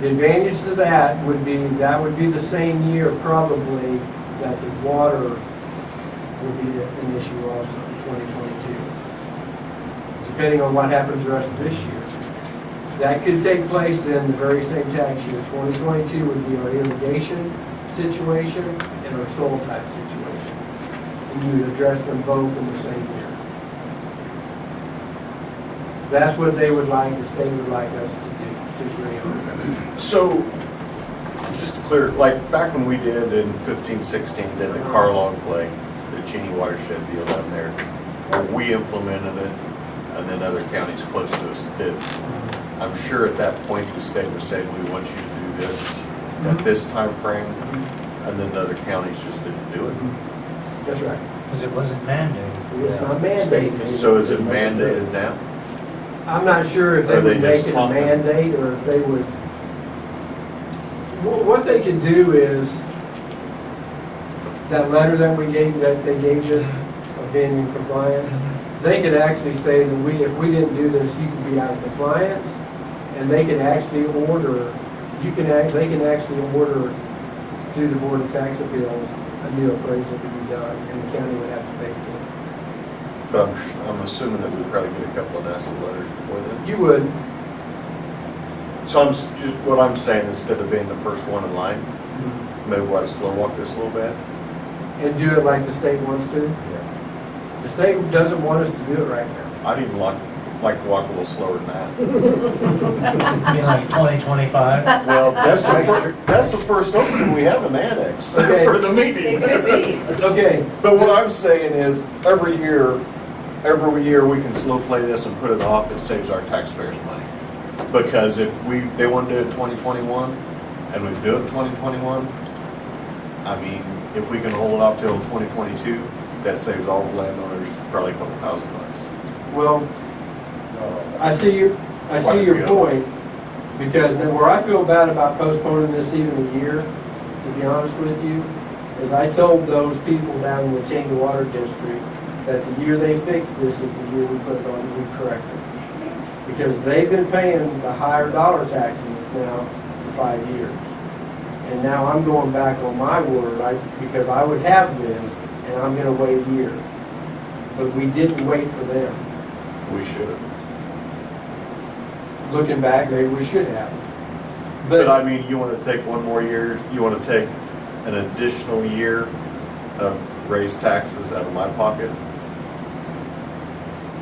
The advantage to that would be, that would be the same year probably that the water would be an issue also in 2022 depending on what happens the rest of this year. That could take place in the very same tax year. 2022 would be our irrigation situation and our soil type situation. And you would address them both in the same year. That's what they would like, the state would like us to do, to agree on. So, just to clear, like, back when we did in fifteen, sixteen, did the Carlong Clay, the Cheney watershed deal down there, where we implemented it, and then other counties close to us did. I'm sure at that point, the state was saying, we want you to do this at this time frame, and then the other counties just didn't do it. That's right. Because it wasn't mandated. It's not mandated. So is it mandated now? I'm not sure if they Or they would make just it a taught them? mandate or if they would. Wha- What they could do is, that letter that we gave, that they gave us of being in compliance, mm-hmm. they could actually say that we, if we didn't do this, you could be out of compliance. And they could actually order, you can act, they can actually order through the Board of Tax Appeals, a new appraisal to be done and the county would have to pay for it. But I'm, I'm assuming that we'd probably get a couple of nasty letters before then. You would, So I'm, s- just what I'm saying, instead of being the first one in line, mm-hmm. maybe we ought to slow walk this a little bit. And do it like the state wants to? The state doesn't want us to do it right now. I'd even like, like to walk a little slower than that. I mean, like twenty twenty-five? Well, that's the, fir- that's the first opening we have an annex Okay. for the meeting. It could be. Okay, But what I'm saying is, every year, every year, we can slow play this and put it off, it saves our taxpayers money. Because if we, they want to do it in twenty twenty-one, and we do it twenty twenty-one, I mean, if we can hold it off till twenty twenty-two, that saves all the landowners probably a couple thousand bucks. well, I see your, I see your point, because where I feel bad about postponing this even a year, to be honest with you, is I told those people down in the Cheney Water District that the year they fix this is the year we put it on, we correct it. Because they've been paying the higher dollar tax in this now for five years. And now I'm going back on my word, I, because I would have this, and I'm gonna wait a year. But we didn't wait for them. We should. Looking back, maybe we should have. But I mean, you want to take one more year, you want to take an additional year of raised taxes out of my pocket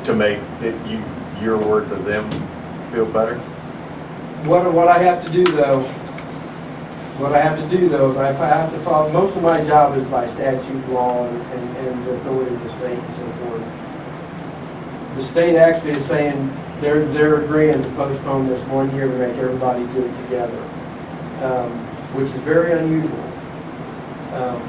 to make it, you, your word to them feel better? what, what I have to do though, what I have to do though, is I have to follow, most of my job is by statute, law, and, and and the authority of the state and so forth. The state actually is saying, they're, they're agreeing to postpone this one year to make everybody do it together, um, which is very unusual. Um,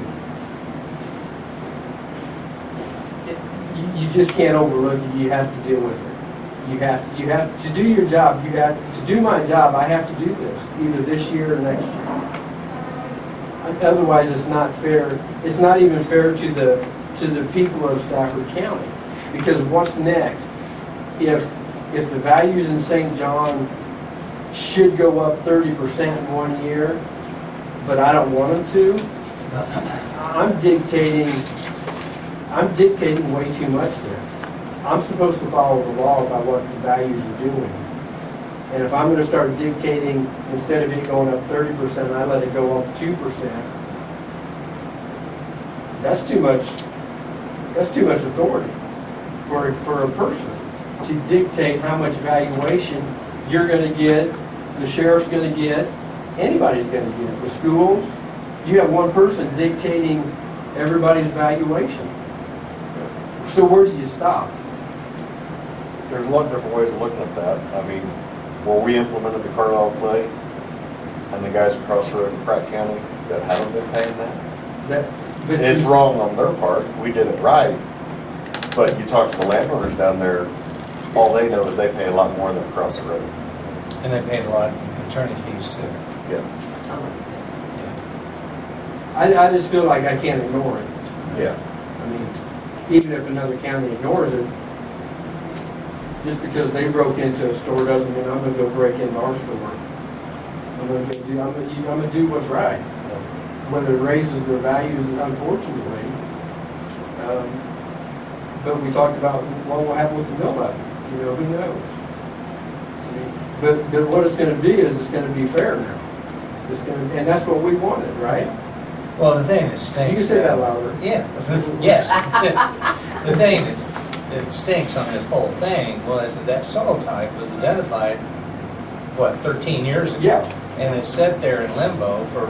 it- You, you just can't overlook it, you have to deal with it. You have, you have, to do your job, you have, to do my job, I have to do this, either this year or next year. Otherwise, it's not fair, it's not even fair to the, to the people of Stafford County. Because what's next? If, if the values in St. John should go up thirty percent in one year, but I don't want them to, I'm dictating, I'm dictating way too much there. I'm supposed to follow the law about what the values are doing. And if I'm gonna start dictating, instead of it going up thirty percent, I let it go up two percent, that's too much, that's too much authority for, for a person to dictate how much valuation you're gonna get, the sheriff's gonna get, anybody's gonna get, the schools. You have one person dictating everybody's valuation. So where do you stop? There's a lot of different ways of looking at that. I mean, where we implemented the Carlisle clay, and the guys across the road in Pratt County that haven't been paying that, That, but it's you- wrong on their part, we did it right. But you talk to the landowners down there, all they know is they pay a lot more than across the road. And they paid a lot in attorney fees too. Yeah. Some of it. I, I just feel like I can't ignore it. Yeah. I mean, even if another county ignores it, just because they broke into a store doesn't mean I'm gonna go break into our store. I'm gonna go do, I'm gonna, I'm gonna do what's right. Whether it raises their values, unfortunately. Um, But we talked about what will happen with the mill levy, you know, who knows? I mean, But, but what it's gonna be is it's gonna be fair now. It's gonna, and that's what we wanted, right? Well, the thing that You stinks. can say that louder. Yeah, the- yes. The thing that's, that stinks on this whole thing was that that soil type was identified, what, 13 years ago? Yeah. And it sat there in limbo for,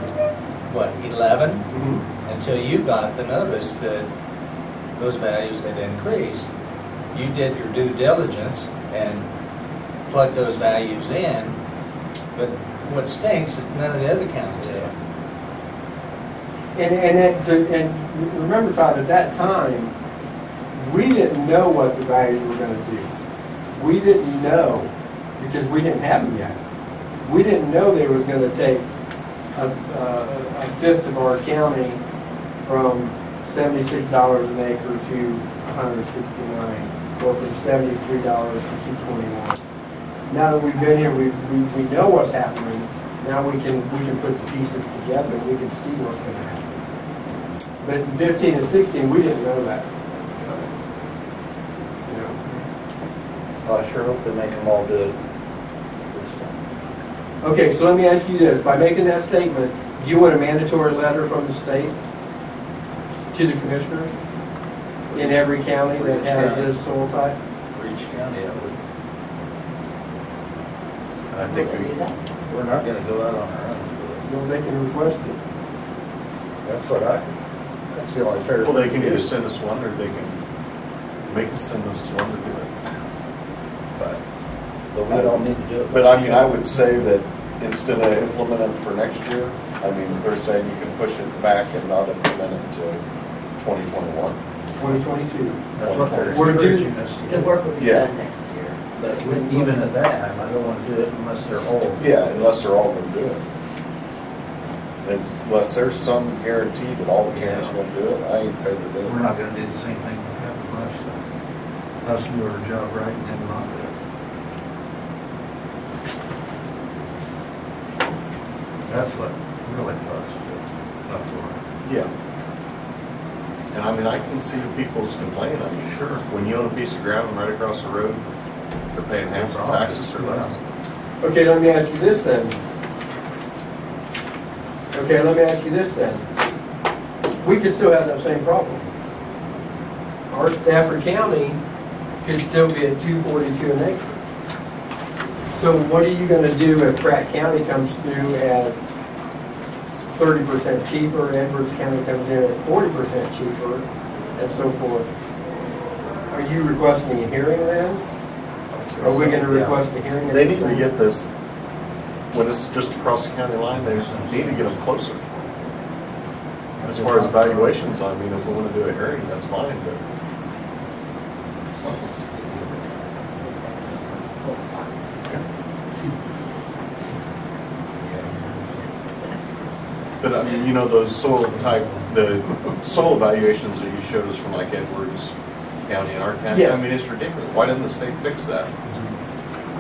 what, 11? Mm-hmm. Until you got the notice that those values had increased you did your due diligence and plugged those values in, but what stinks is none of the other counties have. And, and, at, and remember, Todd, at that time, we didn't know what the values were going to do. We didn't know because we didn't have them yet. We didn't know they was going to take a, uh, a, fifth of our county from $76 an acre to 169 go from $73 to 221 Now that we've been here, we we, we know what's happening. Now we can, we can put the pieces together and we can see what's going to happen. But 15 and 16, we didn't know that. You know? I sure hope they make them all do it. Okay, so let me ask you this. By making that statement, do you want a mandatory letter from the state to the commissioners? In every county that has this soil type? For each county, I would. I think we, we're not gonna go out on our own. Well, they can request it. That's what I, that's the only fair. well, they thing can to either do. send us one or they can make us send us one to do it. But, But we don't need to do it. but I mean, I would say that instead of implementing for next year, I mean, they're saying you can push it back and not implement it to twenty twenty-one. 2022. That's what they're We're due- encouraging us to The do. work will be Yeah. done next year. But when- even at that time, I don't wanna do it unless they're all. Yeah, unless they're all gonna do it. It's- Unless there's some guarantee that all the counties are gonna do it, I ain't favor of it. We're not gonna do the same thing that happened last time. Us do our job right and then not do it. That's what really caused the uproar. Yeah. I mean, I can see the people's complaint, I mean, sure, when you own a piece of ground right across the road, they're paying half the taxes or less. Okay, let me ask you this then. Okay, let me ask you this then. We could still have that same problem. Our Stafford County could still be at two forty-two an acre. So what are you gonna do if Pratt County comes through at thirty percent cheaper, Edwards County comes in at forty percent cheaper, and so forth? Are you requesting a hearing then? Are we gonna Yeah. request a hearing? at They the need to same- get this, when it's just across the county line, they need to get them closer. As far as evaluations, I mean, if we wanna do a hearing, that's fine, but But I mean, you know, those soil type, the soil evaluations that you showed us from like Edwards County and our county, I mean, it's ridiculous. Why didn't the state fix that?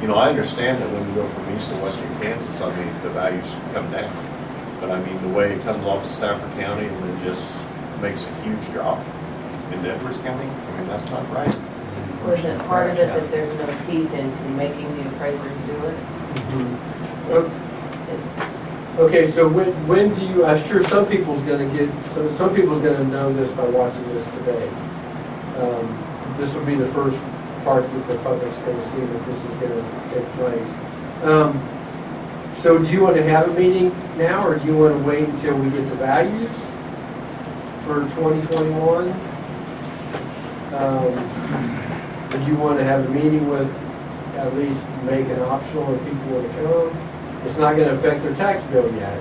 You know, I understand that when you go from east to western Kansas, I mean, the values come down. But I mean, the way it comes off to Stafford County and then just makes a huge drop in Edwards County, I mean, that's not right. Was it part of it that there's no teeth into making the appraisers do it? Oh, Okay, so when, when do you, I'm sure some people's gonna get, so some people's gonna know this by watching this today. Um, This will be the first part that the public's gonna see that this is gonna take place. Um, So do you want to have a meeting now, or do you want to wait until we get the values for 2021? Um, do you want to have a meeting with, at least make it optional if people want to come? It's not going to affect their tax bill yet.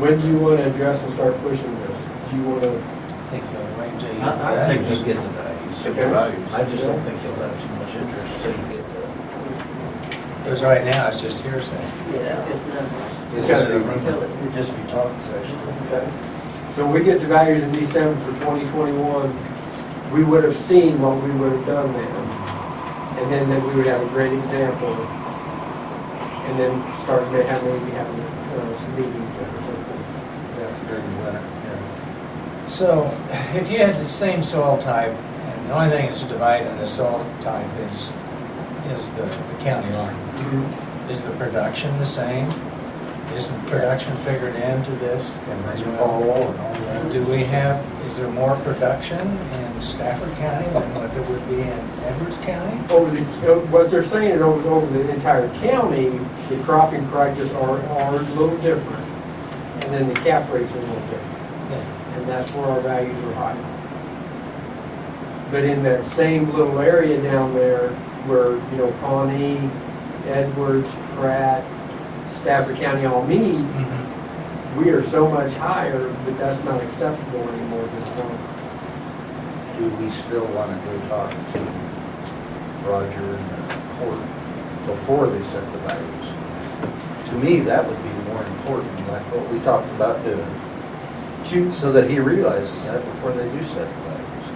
When do you want to address and start pushing this? Do you want to, I Think you'll wait until you I, get the I think values. you'll get the values. Get the values. I just don't think you'll have too much interest till you get the. Because right now, it's just hearsay. Yeah, it's just numbers. It'd Okay. just be- Until it- It'd just be talk session. okay? So we get the values in December for 2021, we would have seen what we would have done then. And then, then we would have a great example. And then start ma- have, maybe having uh, some meetings or something. Yeah. During the winter, yeah. So if you had the same soil type, and the only thing that's dividing the soil type is, is the the county line. Is the production the same? Isn't production figured into this? And as rainfall well? and all that. Do we have, is there more production in Stafford County than what there would be in Edwards County? Over the, what they're saying, over, over the entire county, the cropping practices are, are a little different. And then the cap rates are a little different. Yeah. and that's where our values are high. But in that same little area down there where, you know, Pawnee, Edwards, Pratt, Stafford County all meet, mm-hmm. we are so much higher but that's not acceptable anymore at this point. Do we still wanna go talk to Roger and the court before they set the values? To me, that would be more important, like what we talked about doing, To, so that he realizes that before they do set the values.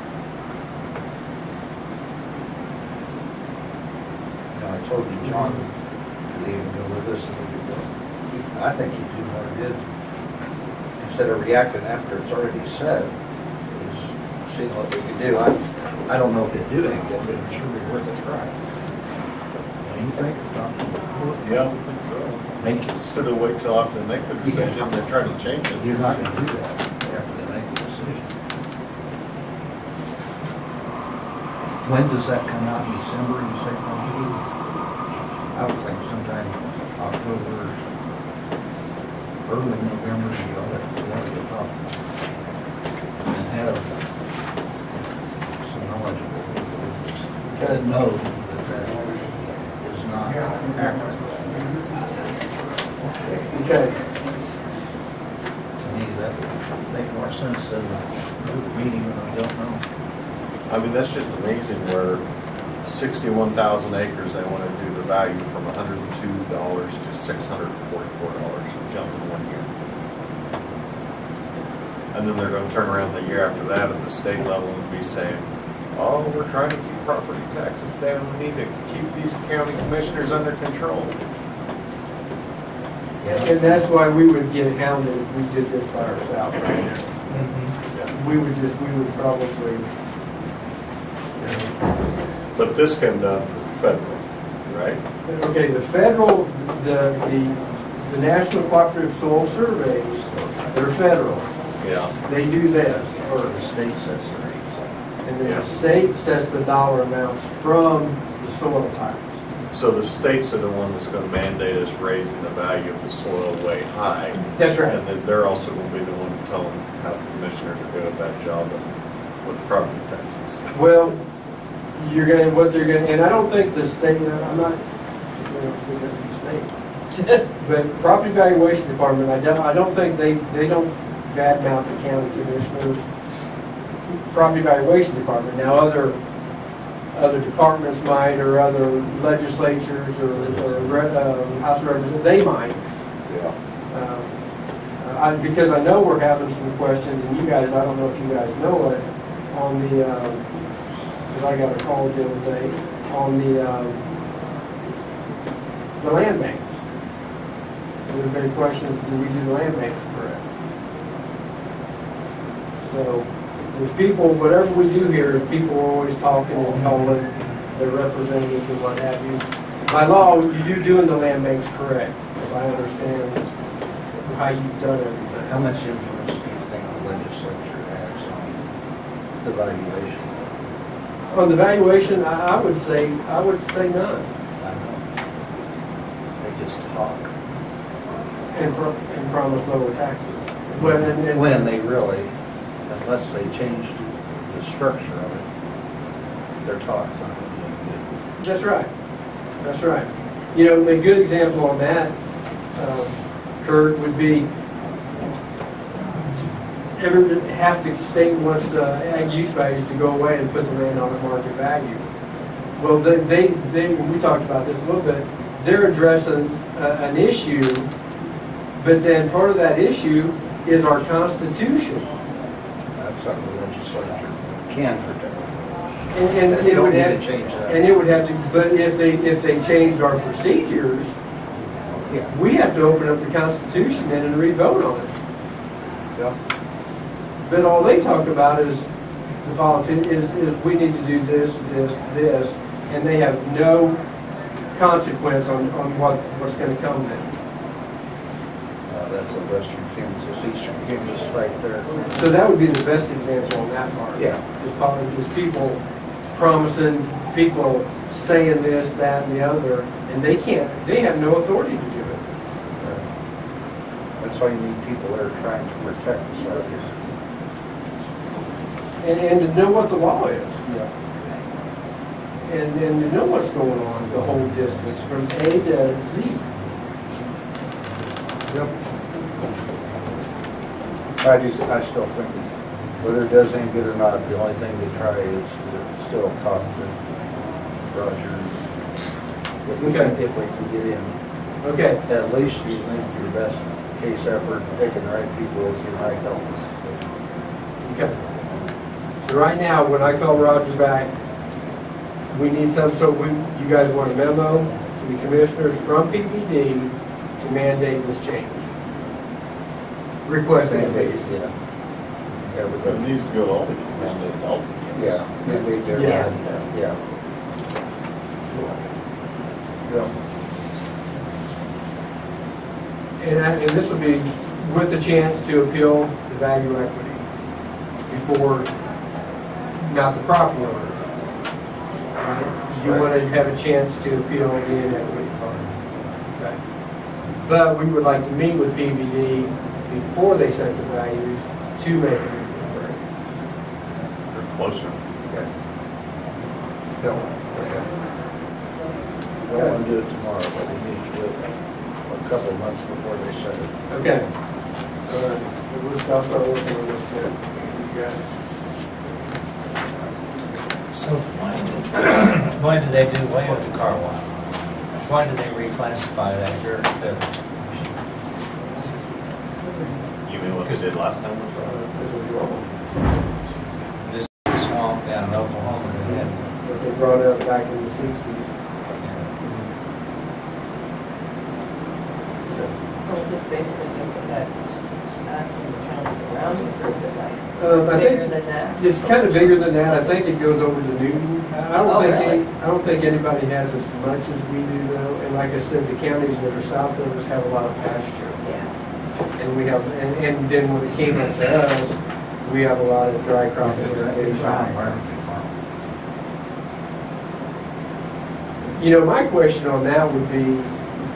You know, I told you John could even go with us and we could go. I think he'd do more good, instead of reacting after it's already said, is seeing what we can do. I, I don't know if it'd do any good, but it'd sure be worth a try. What do you think, Yeah, I would think so. make it. Instead of wait till after they make the decision, they're trying to change it. You're not gonna do that after they make the decision. When does that come out? In December, you say, probably? I would think sometime October, early November, you ought to, to get up. And have some knowledgeable people that know that that is not accurate. Okay, To me, that would make more sense than a meeting when we don't know. I mean, that's just amazing where sixty-one thousand acres, they wanna do the value from hundred and two dollars to six hundred and forty-four dollars, jump in one year. And then they're gonna turn around the year after that at the state level and be saying, oh, we're trying to keep property taxes down, we need to keep these county commissioners under control. and that's why we would get hounded if we did this by ourselves right now. Mm-hmm. We would just, we would probably, you know, But this came down from federal, right? Okay, the federal, the, the, the National Cooperative Soil Surveys, they're federal. Yeah. They do this Or the state sets the rates. And then Yeah. the state sets the dollar amounts from the soil types. So the states are the one that's gonna mandate us raising the value of the soil way high. That's right. And then they're also gonna be the one telling how the commissioner to doing a bad job with property taxes. Well, you're gonna, what they're gonna, and I don't think the state, I'm not, you know, speaking of the state. But property valuation department, I don't, I don't think they, they don't badmouth the county commissioners. Property valuation department, now other, other departments might, or other legislatures, or, or, re- um, House of Representatives, they might. Yeah. Um, I, because I know we're having some questions, and you guys, I don't know if you guys know it, on the, because I got a call the other day, on the, um, the land banks. There's been questions, do we do the land banks correct? So, there's people, whatever we do here, people are always talking and calling their representatives and what have you. By law, you're doing the land banks correct, if I understand how you've done everything. How much influence do you think the legislature has on the valuation? On the valuation, I, I would say, I would say none. I know. They just talk. And, pro- and promise lower taxes. But, and, and. When they really, unless they change the structure of it, their talk's gonna be That's right. That's right. You know, a good example on that, uh, Kurt, would be every, half the state wants the ag use values to go away and put the land on a market value. Well, they, they, they, we talked about this a little bit, they're addressing uh, an issue, but then part of that issue is our constitution. Good. That's something the legislature can protect. And, and They it would have, to change that. and it would have to, but if they, if they changed our procedures, Yeah. we have to open up the Constitution then and re-vote on it. Yeah. But all they talk about is, the politic, is, is we need to do this, this, this, and they have no consequence on, on what, what's gonna come then. That's a western Kansas, eastern Kansas right there. So that would be the best example on that part. Yeah. Is probably, is people promising, people saying this, that, and the other, and they can't, they have no authority to do it. That's why you need people that are trying to protect us out here. And, and to know what the law is. Yeah. and, and to know what's going on the whole distance from A to Z. Yep. I do, I still think whether it does any good or not, the only thing to try is to still talk to Roger. If we can, Okay. if we can get in, Okay, at least you make your best case effort, picking the right people as your might help okay. So right now, when I call Roger back, we need some, so we, you guys want a memo to the commissioners from PVD to mandate this change? Requesting it. Yeah. Yeah, we It got, needs to go to all the, around the adult. yeah, mandate there. Yeah. Yeah. Yeah. and, I- and this would be with the chance to appeal the value equity before, not the property owners. Right? You want to have a chance to appeal the inequity part. Okay. But we would like to meet with PVD before they set the values to make a it. They're closer. No. We don't want to do it tomorrow, but we need to do it a couple of months before they set it. Okay. All right. We'll stop our working on this then. You got it. So why did, why did they do away with the car wash? Why did they reclassify that dirt? To- You mean what they did last time? Uh, This was wrong. Swamp down in Oklahoma that had, What they brought up back in the sixties. So this basically just affect us and the counties around us, or is it like Um, I bigger think than that? it's kind of bigger than that. I think it goes over to Newton. I I don't Oh, think, really? any- I don't think anybody has as much as we do though. And like I said, the counties that are south of us have a lot of pasture. And we have, and, and then when it came up to us, we have a lot of dry crop If it's, if it's irrigation. on environmental farm. You know, my question on that would be,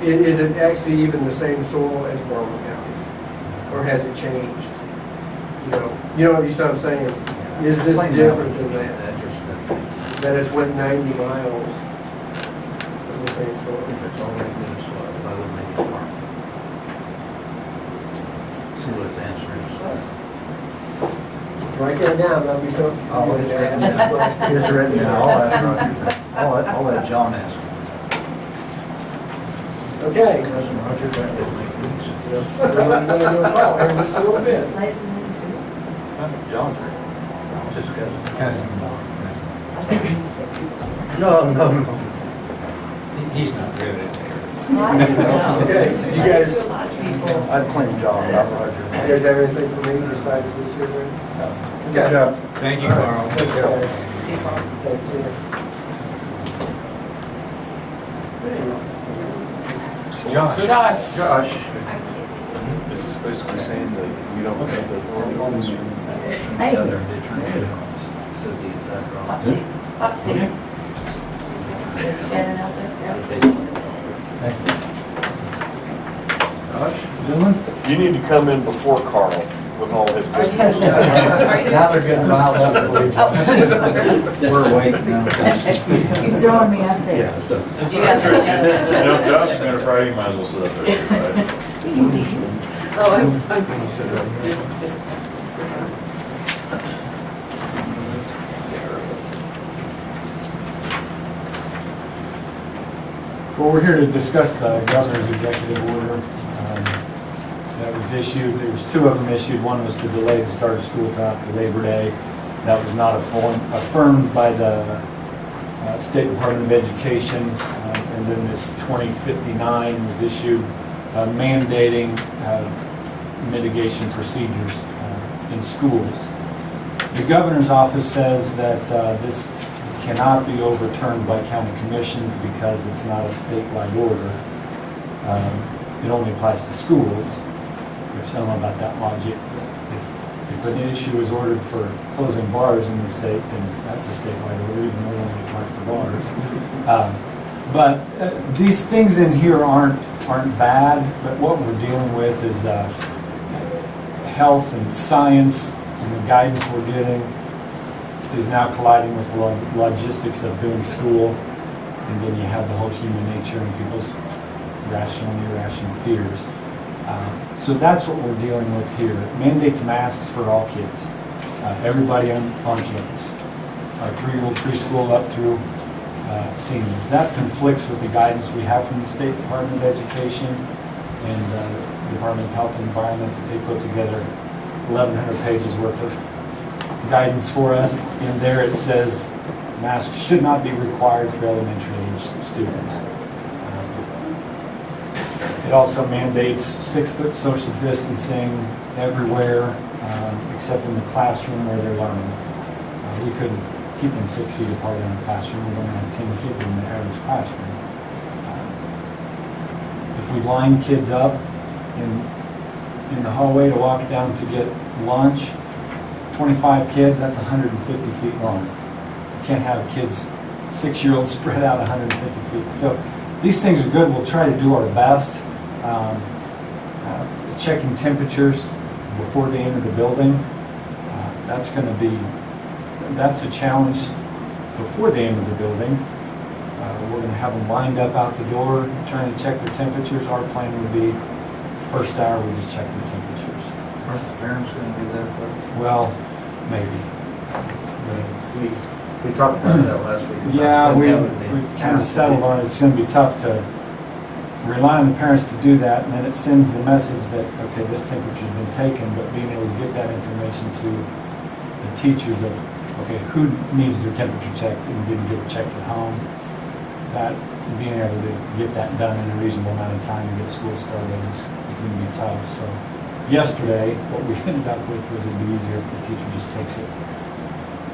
is it actually even the same soil as Barton County? Or has it changed? You know, you know what you what I'm saying? Is this Explain different than that? That just, that- That it's went ninety miles from the same soil? if it's already been soil, other than the farm. See what the answer is. Write that down, that'll be something. Oh, it's written down. It's written down. I'll let Roger, I'll let, I'll let John ask. Okay. Cousin Roger, that didn't make any sense. Everybody gonna do a call here in just a little bit. Late to me too. John's right. It's his cousin. cousin. I think you said. No, no, no. He- He's not good at it. I don't know. Okay, you guys, A lot of people. I'd claim John, not you Roger. guys have anything for me besides this here, Rick? Good job. Thank you, Carl. Thanks, guys. Thanks, yeah. Josh. Josh. Josh. This is basically saying that we don't have the authority on this one. Hey. The other ditch, said the exact wrong. Hot seat, hot seat. Is Shannon out there? Josh, gentlemen? You need to come in before Carl with all his Are you business. gonna- are you Now they're getting riled up, I believe. We're awake now. You're throwing me up there. Yeah, so. You guys are- You know, Josh is gonna Friday, you might as well sit up there. right? Oh, I'm, I'm. Well, we're here to discuss the governor's executive order that was issued. There was two of them issued. One was to delay the start of school till after Labor Day. That was not affirm- affirmed by the uh, State Department of Education. Um, And then this 2059 was issued uh, mandating uh, mitigation procedures uh, in schools. The governor's office says that uh, this cannot be overturned by county commissions because it's not a statewide order. Um, It only applies to schools, I don't about that logic. If if an issue is ordered for closing bars in the state, then that's a statewide order, even though only applies to bars. Um, But uh, these things in here aren't, aren't bad, but what we're dealing with is uh, health and science and the guidance we're getting is now colliding with the lo- logistics of doing school. And then you have the whole human nature and people's rational and irrational fears. Uh, So that's what we're dealing with here. It Mandates masks for all kids, uh, everybody on, on campus. Our three-year-old preschool up through uh, seniors. That conflicts with the guidance we have from the State Department of Education and uh, Department of Health and Environment that they put together 1,100 pages worth of guidance for us. And there, it says masks should not be required for elementary age students. It also mandates six-foot social distancing everywhere, um, except in the classroom where they're learning. Uh, We couldn't keep them six feet apart in a classroom, we only had 10 kids in the average classroom. Uh, If we line kids up in, in the hallway to walk down to get lunch. Twenty-five kids, that's hundred and fifty feet long. You Can't have kids, six-year-olds spread out hundred and fifty feet. So these things are good, we'll try to do our best. Um, uh, Checking temperatures before they enter the building, uh, that's gonna be, that's a challenge before they enter the building. Uh, We're gonna have them lined up out the door, trying to check their temperatures. Our plan would be, first hour, we just check their temperatures. Aren't the parents gonna do that though? Well, maybe. We, we talked about that last week. Yeah, we, we kind of settled on it. It's gonna be tough to rely on the parents to do that, and then it sends the message that, okay, this temperature's been taken, but being able to get that information to the teachers of, okay, who needs their temperature checked and didn't get it checked at home. That, being able to get that done in a reasonable amount of time to get school started is, is gonna be tough, so. Yesterday, what we ended up with was it'd be easier if the teacher just takes it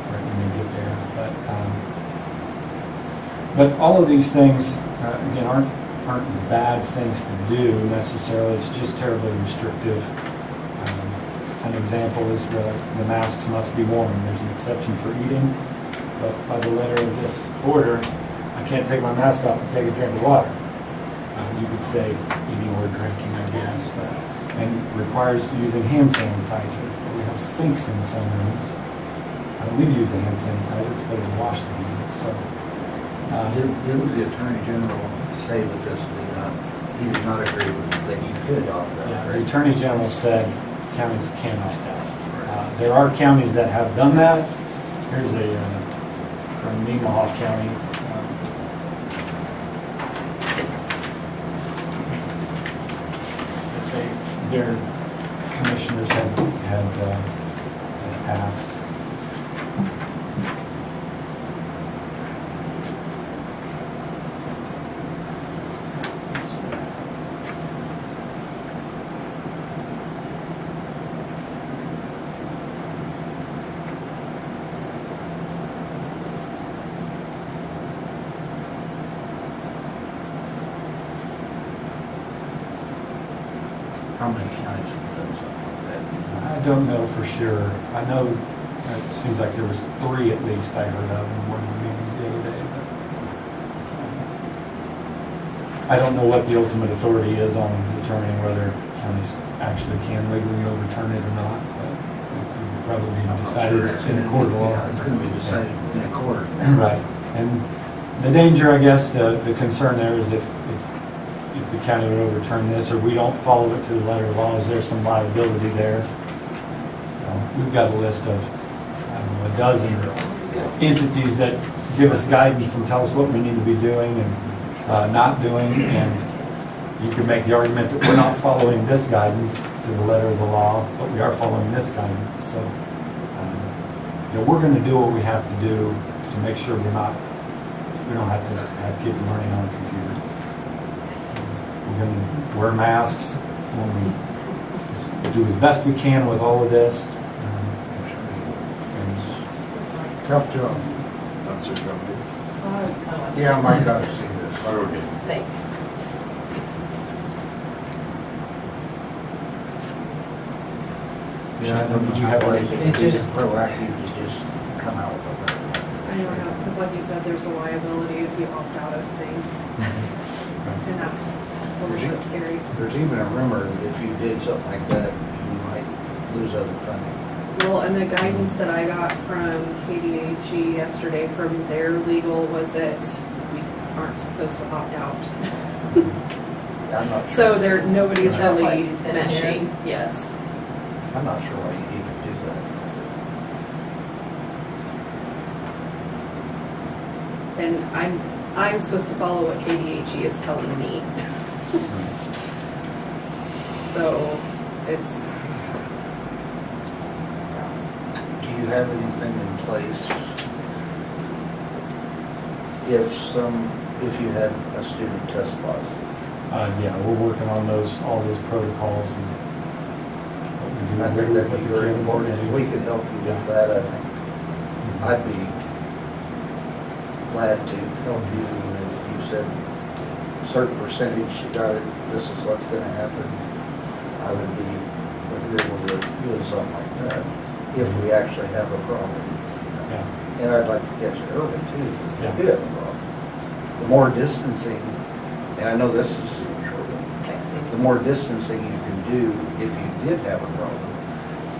right when they get there, but, um, but all of these things, uh, again, aren't, aren't bad things to do necessarily, it's just terribly restrictive. Um, An example is the, the masks must be worn, there's an exception for eating, but by the letter of this order, I can't take my mask off to take a drink of water. Uh, You could say eating or drinking, I guess, but, and requires using hand sanitizer. But We have sinks in some rooms. Uh, We use a hand sanitizer, it's better to wash the hands, so. uh, didn't the Attorney General say that this did not, he did not agree with, that you could opt Yeah, the right? Attorney General said counties can opt out. Uh, There are counties that have done that. Here's a, uh, from Nemaha County. um, that they- Their commissioners had, had uh, had passed. How many counties have done something like that? I don't know for sure. I know, it seems like there was three at least I heard of in one of the meetings the other day, but. I don't know what the ultimate authority is on determining whether counties actually can legally overturn it or not, but it would probably be decided in a court of law. yeah, It's gonna be decided in a court. Right, and the danger, I guess, the, the concern there is if, if, if the county would overturn this, or we don't follow it to the letter of law, is there some liability there? Uh, We've got a list of, I don't know, a dozen entities that give us guidance and tell us what we need to be doing and, uh, not doing, and you can make the argument that we're not following this guidance to the letter of the law, but we are following this guidance, so, um, you know, we're gonna do what we have to do to make sure we're not, we don't have to have kids learning on a computer. We're gonna wear masks when we do as best we can with all of this. um, and- Tough job. That's your company. Yeah, Mike ought to see this. Okay. Thanks. Yeah, I don't Did you know have anything? they It just- did proactive to just come out with a. I don't know, because like you said, there's a liability if you opt out of things, and that's a little bit scary. There's even a rumor that if you did something like that, you might lose other funding. Well, and the guidance that I got from KDHE yesterday from their legal was that we aren't supposed to opt out. I'm not sure. So there, nobody's Is that why really it meshing, yes. I'm not sure why you even do that. And I'm, I'm supposed to follow what KDHE is telling me. Hmm. So it's, Do you have anything in place? If some, if you had a student test positive? Uh, yeah, we're working on those, all those protocols and what we do. I think that'd be very important. If we could help you with that, I think I'd be glad to help you if you said certain percentage, you got it, this is what's gonna happen. I would be agreeable to doing something like that, if we actually have a problem. Yeah. And I'd like to catch it early too, if Yeah. we do have a problem. The more distancing, and I know this is, the more distancing you can do if you did have a problem,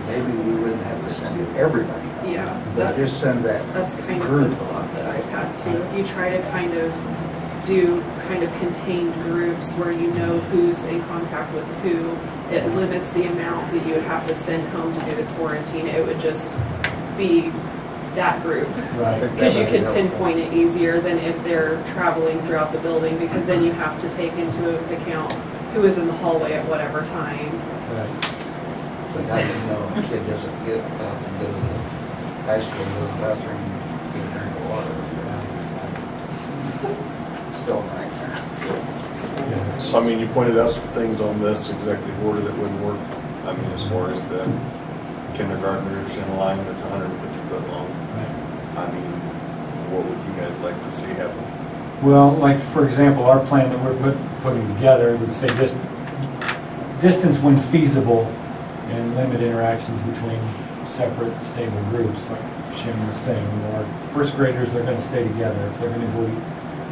maybe we wouldn't have to send it everybody. Yeah, But that, just send that that's kind of group. the thought that I've had too. If you try to kind of do kind of contained groups where you know who's in contact with who, it limits the amount that you would have to send home to do the quarantine. It would just be that group. I Right. Because you might be can pinpoint it easier than if they're traveling throughout the building, because then you have to take into account who is in the hallway at whatever time. Right. But how do you know a kid doesn't get up and go to the high school, go to the bathroom, get a drink of water? It's Still a nightmare. Yeah. So, I mean, you pointed out some things on this executive order that wouldn't work. I mean, as far as the kindergartners in a line that's hundred and fifty foot long. Right. I mean, what would you guys like to see happen? Well, like, for example, our plan that we're put, putting together would say dis- distance when feasible and limit interactions between separate stable groups, like Shannon was saying. Our first graders, they're gonna stay together. If they're gonna go eat,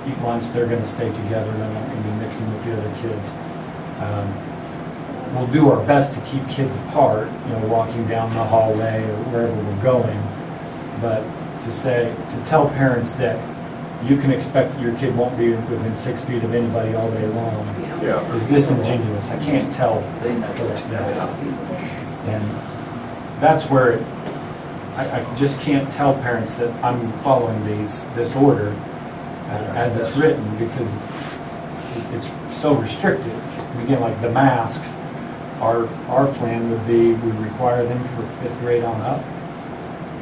eat lunch, they're gonna stay together. They're not gonna be mixing with the other kids. Um, We'll do our best to keep kids apart, you know, walking down the hallway or wherever we're going. But to say, to tell parents that you can expect that your kid won't be within six feet of anybody all day long You? Yeah. is disingenuous. I can't tell They know folks that's that. And that's where it, I, I just can't tell parents that I'm following these, this order as it's written because it's so restrictive. Again, like the masks, our, our plan would be, we require them for fifth grade on up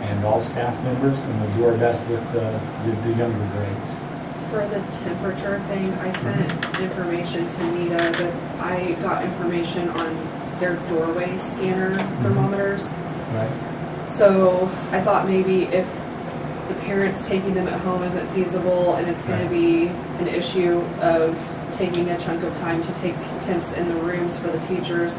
and all staff members, and we'll do our best with the, the- the younger grades. For the temperature thing, I sent information to Nita, but I got information on their doorway scanner mm-hmm. thermometers. Right? So I thought maybe if the parents taking them at home isn't feasible and it's gonna be an issue of taking a chunk of time to take temps in the rooms for the teachers,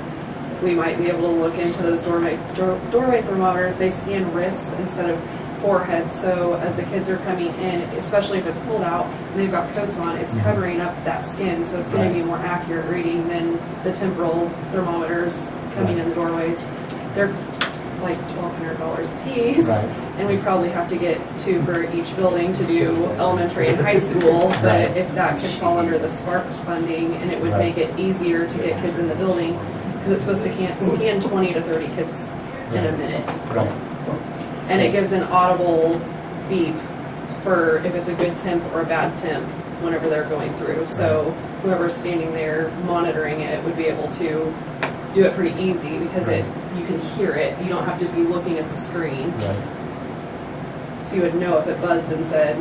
we might be able to look into those doorway, door- doorway thermometers. They scan wrists instead of foreheads, so as the kids are coming in, especially if it's cold out and they've got coats on, it's Mhm. covering up that skin, so it's gonna Right. be more accurate reading than the temporal thermometers coming Right. in the doorways. They're like twelve hundred dollars a piece. Right. And we probably have to get two for each building to do elementary and high school, Right. but if that could fall under the Sparks funding and it would Right. make it easier to get kids in the building, because it's supposed to can scan twenty to thirty kids in a Right. minute. Right. And it gives an audible beep for if it's a good temp or a bad temp whenever they're going through. So whoever's standing there monitoring it would be able to do it pretty easy because it, you can hear it. You don't have to be looking at the screen. Right. So you would know if it buzzed and said,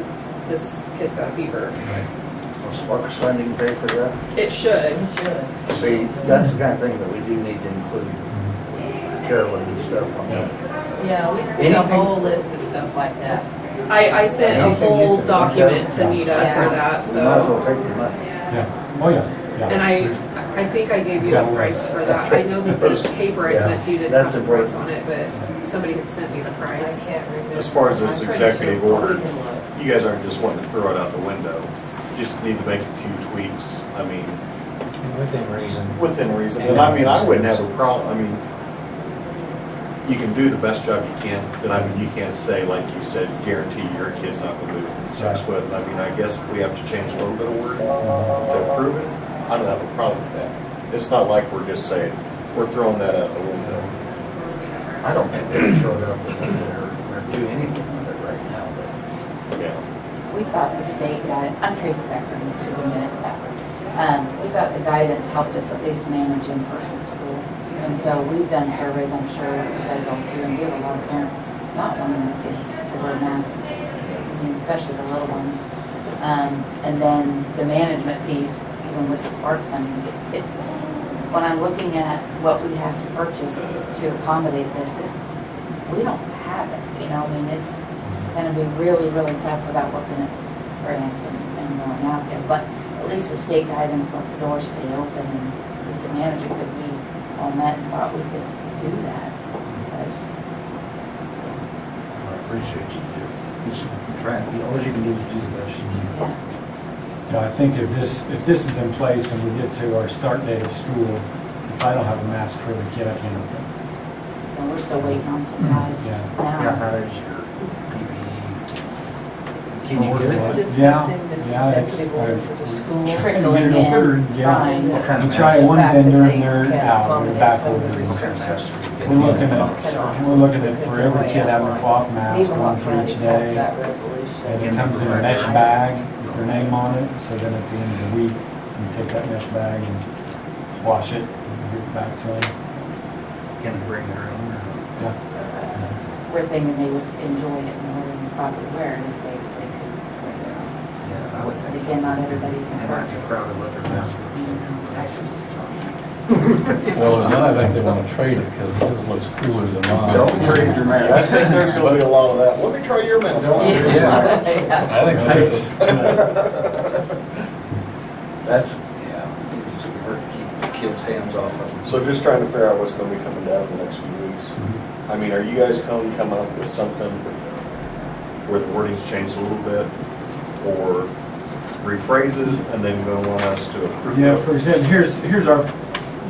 this kid's got a fever. Right. Will Sparks funding pay for that? It should. It should. See, that's the kind of thing that we do need to include Carolyn and stuff on that. Yeah, we see a whole list of stuff like that. I, I sent a Anything you whole can think of. document to Nita Yeah. for that, So. We might as well so. take the money. Yeah. Oh, yeah. Yeah. And I, I think I gave you the Yeah. price for that. I know that the paper I Yeah, sent to you didn't that's have the price on it, but somebody had sent me the price. As far as this I'm pretty sure executive order, you guys aren't just wanting to throw it out the window. You just need to make a few tweaks. I mean, Within reason. within reason. And I mean, I wouldn't have a problem, I mean, you can do the best job you can, but I mean, you can't say, like you said, guarantee your kid's not gonna move within six foot. I mean, I guess if we have to change a little bit of word to approve it, I don't have a problem with that. It's not like we're just saying, we're throwing that out the window. I don't think they can throw it out the window or, or do anything with it right now, but Yeah. We thought the state guide, I'm Tracy Becker, I'm superintendent staff. Um, we thought the guidance helped us at least manage in-person school. And so we've done surveys, I'm sure you guys all too, and we have a lot of parents not wanting their kids to wear masks, I mean, especially the little ones. Um, and then the management piece, even with the Sparks funding, it's, when I'm looking at what we have to purchase to accommodate this, it's, we don't have it, you know, I mean, it's mm-hmm. gonna be really, really tough without looking at grants and, and going out there. But at least the state guidance let the doors stay open and we can manage it because we all met and thought we could do that. But I appreciate you do. Just trying, you know, all you can do is do the best you can. Yeah, You know, I think if this, if this is in place and we get to our start date of school, if I don't have a mask for the kid, I can't open. and we're still waiting on supplies Yeah. Yeah, now. how is your PPE? Can you get it? Yeah, yeah, it's, executive order for the I've school tried to trickling get it in, yeah. trying. What kind We try mask? one The fact that vendor they and they're can out, they're accommodate back some of the ordered. What kind of mask are? We're looking at, we're looking at for every kid way having a cloth mask, Even one what for county each passed day. that resolution. And it comes in a mesh bag with their name on it, so then at the end of the week, you take that mesh bag and wash it and give it back to them. Can they bring their own or? Yeah. We're thinking they would enjoy it more than probably wear it if they, they could wear their own. Yeah, I would think so. Again, not everybody can And aren't you purchase. proud of what their mask looks mm-hmm. Actually, like? it's trying. Well, then I think they want to trade it because his looks cooler than mine. Don't trade your mask. I think there's gonna be a lot of that. Let me try your mask. Yeah. Yeah. I think that's, That's, yeah, it would just be hard to keep the kids' hands off of them. So just trying to figure out what's gonna be coming down in the next few weeks. Mm-hmm. I mean, are you guys going to come up with something where the wording's changed a little bit? Or rephrase it and then you're gonna want us to approve it? Yeah, for example, here's, here's our,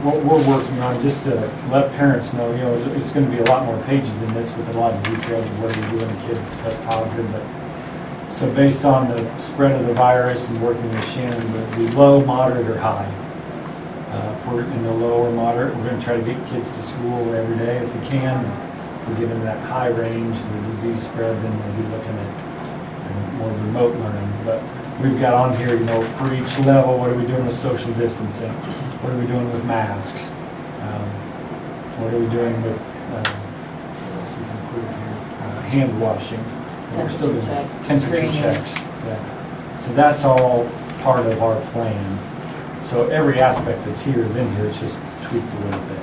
what we're working on, just to let parents know, you know, it's gonna be a lot more pages than this with a lot of details of what do when a kid positive, but, so based on the spread of the virus and working with Shannon, the, the low, moderate, or high. Uh, if we're in the low or moderate, we're gonna try to get kids to school every day if we can. If we get in that high range, the disease spread, then we'll be looking at more remote learning, but we've got on here, you know, for each level, what are we doing with social distancing? What are we doing with masks? Um, What are we doing with, uh, what else is included here? Uh, Hand washing. We're still Temperature doing checks, Temperature screening. checks, yeah. So that's all part of our plan. So every aspect that's here is in here, it's just tweaked a little bit.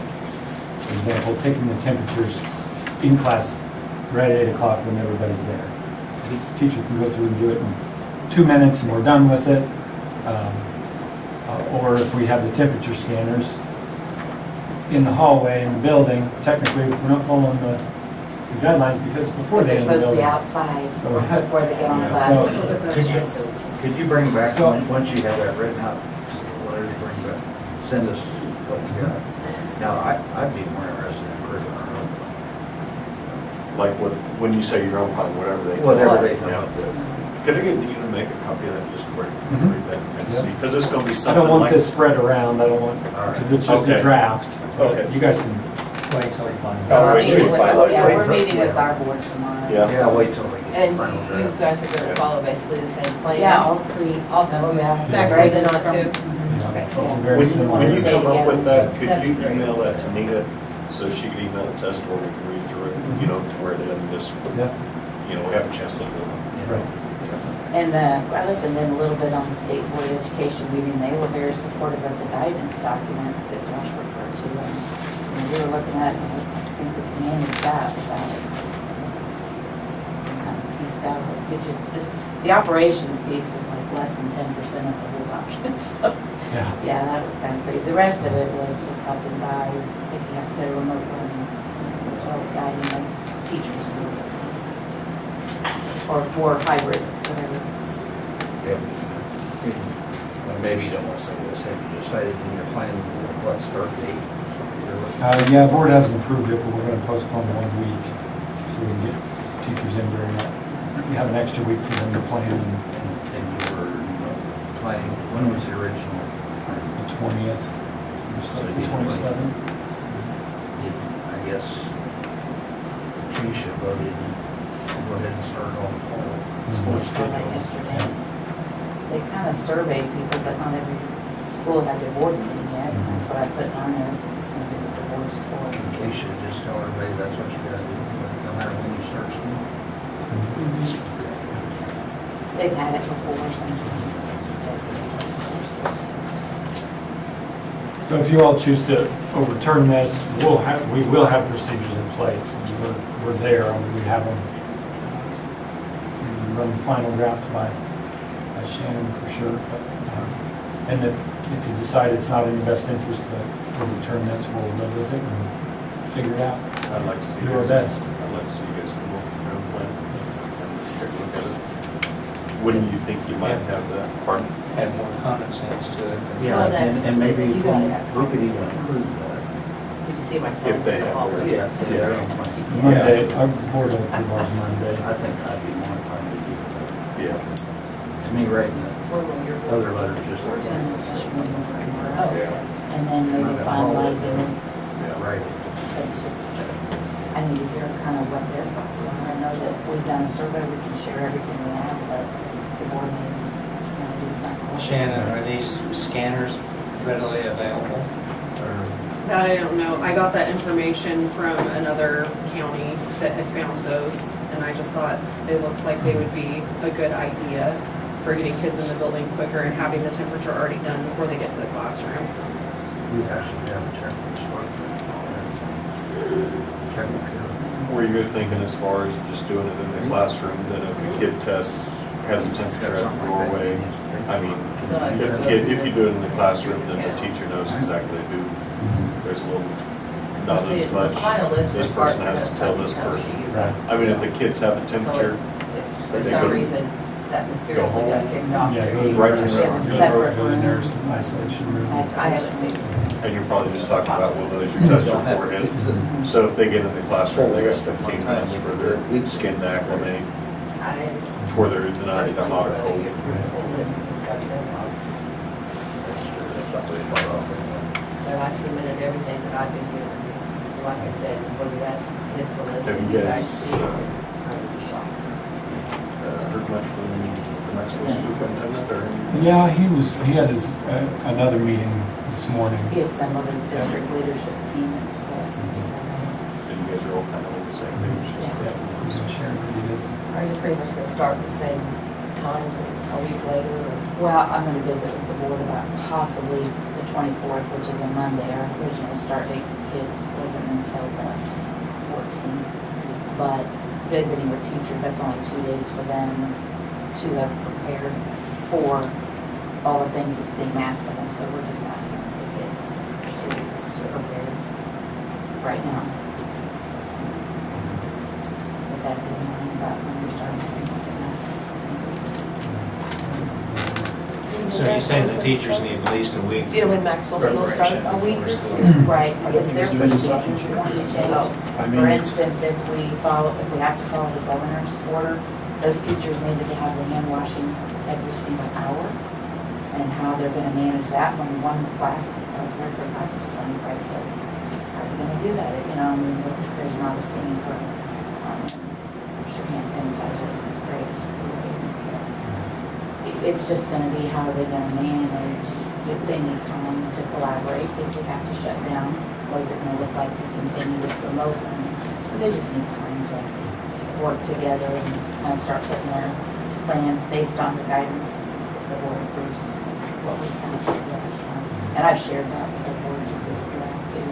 For example, taking the temperatures in class right at eight o'clock when everybody's there. The teacher can go through and do it in two minutes and we're done with it. Um, uh, Or if we have the temperature scanners in the hallway in the building, technically if we're not following the the guidelines because before they they're in the supposed to be building. outside So before they get on Yeah, class. so- Could you, could you bring back, So- when- once you have that written out, letters, bring back, send us what you got? Now, I, I'd be more interested in improving our own, Like what, when you say your own time, whatever they. whatever they come up with. Could I get you to make a copy of that just to read Mhm. read that and see? Because it's gonna be something. I something don't want like. this spread around, I don't want, because it's just a Okay. draft. Okay. You guys can Wait till we find Oh, We're out. wait till meeting with- Yeah, we're meeting with our board tomorrow. Yeah. Yeah, wait till we get And the final you draft. guys are gonna follow basically the same plan? Yeah, all three. All three. Oh, yeah. Max Greg is in is on from- too? Okay. Yeah, very When, similar. when you come up with that, could you email that to Nita so she could email it to us where we can read through it, you know, to where it doesn't just, Yeah, you know, have a chance to look at it. right. And uh, I listened in a little bit on the state board of education meeting. They were very supportive of the guidance document that Josh referred to. And you know, we were looking at, you know, I think we can manage that without it. Kind of pieced out, which is just, the operations piece was like less than ten percent of the whole document. So, Yeah. yeah, that was kind of crazy. The rest of it was just helping guide if you have to go to remote learning, as well as guiding the teachers. Or, or hybrid, whatever. Yeah. Well, maybe you don't want to say this, have you decided in your plan what start date? you're looking Uh, yeah, board hasn't approved it, but we're gonna postpone one week, so we can get teachers in during that. We have an extra week for them to plan and And you were uh, planning, when was the original? the twentieth, So it'd be the twenty-seventh. I guess KSHSAA voted to go ahead and start on the fall sports Saw that schedules. yesterday. They kind of surveyed people, but not every school had their board meeting yet. and That's what I put on our notes, it's going to be the board score. KSHSAA, just tell everybody that's what you gotta do, no matter when you start school. Mm-hmm. They've had it before sometimes. So if you all choose to overturn this, we'll have, we will have procedures in place. We're, we're there, and we have them. We Run the final draft by, by Shannon for sure, but, um, And if, if you decide it's not in your best interest to overturn this, we'll live with it and figure it out. I'd like to see. Do you our guys- best. I'd like to see you guys come up with your own plan and take a look at it. When do you think you might have that? Pardon? Add more common sense to it. Yeah, Well, that's and, and maybe you if gotta we, have could even common sense. include that. Did you see my If they have hall? their- Yeah, for their own plan. Monday, Yeah, our board will approve ours Monday. I think I'd be more inclined to do that. Yeah. To me, writing Where will your? the other letters just. We're doing this special meeting tomorrow, Oh, Yeah. okay. and then maybe finalizing it. Yeah. Right. It's just, I need to hear kind of what their thoughts are. I know that we've done a survey, we can share everything we have, but the board may want to do something. Shannon, are these scanners readily available? Or That I don't know. I got that information from another county that had found those, and I just thought they looked like they would be a good idea for getting kids in the building quicker and having the temperature already done before they get to the classroom. We actually have a temperature spot. Temperature. Were you thinking as far as just doing it in the classroom, then if the kid tests, has a temperature at the doorway? I mean, if the kid, if you do it in the classroom, then the teacher knows exactly who, there's a little, not as much. This person has to tell this person. Right. I mean, if the kids have a temperature, If For They some go- reason, that mysteriously home. got kicked off. Yeah, there, go to you Right the to were the in a nurse. separate Go to the room. nurse isolation room. I I haven't seen it. and you're probably just talking about when those you test your forehead. So if they get in the classroom, they got fifteen minutes for their skin to acclimate, I. whether it's not either hot or cold. That's true, that's not very far off. But I've submitted everything that I've been given. Like I said, whether that's his list. Have and you you guys guys, see it, uh, I would be shocked. Uh, heard much from the superintendent or? Yeah, he was, he had his, uh, another meeting this morning. He assembled his district leadership team as well. And you guys are all kind of on the same page? Yeah. He's sharing ideas. Are you pretty much gonna start at the same time, a week later, or? Well, I'm gonna visit with the board about possibly the twenty-fourth, which is a Monday. Our original start date for kids wasn't until the fourteenth. But visiting with teachers, that's only two days for them to have prepared for all the things that's being asked of them. So we're just asking them to get two weeks to prepare right now. With that in mind, about when you're starting to think of So you're saying the teachers need at least a week? You know, when Macksville's school starts? Preparation A week or for two, right, because their procedures are going to change. For instance, if we follow, if we have to follow the governor's order, those teachers needed to have the hand washing every single hour. And how they're gonna manage that when one class, or regular class is twenty-five kids. How are you gonna do that, you know, I mean, if there's not a scene for, um, sure hand sanitizer is great, it's just gonna be how are they gonna manage, if they need time to collaborate, if we have to shut down, what is it gonna look like to continue with remote learning? So they just need time to work together and kind of start putting their plans based on the guidance that the board approves, what we kind of put together. And I've shared that with the board just as a draft too.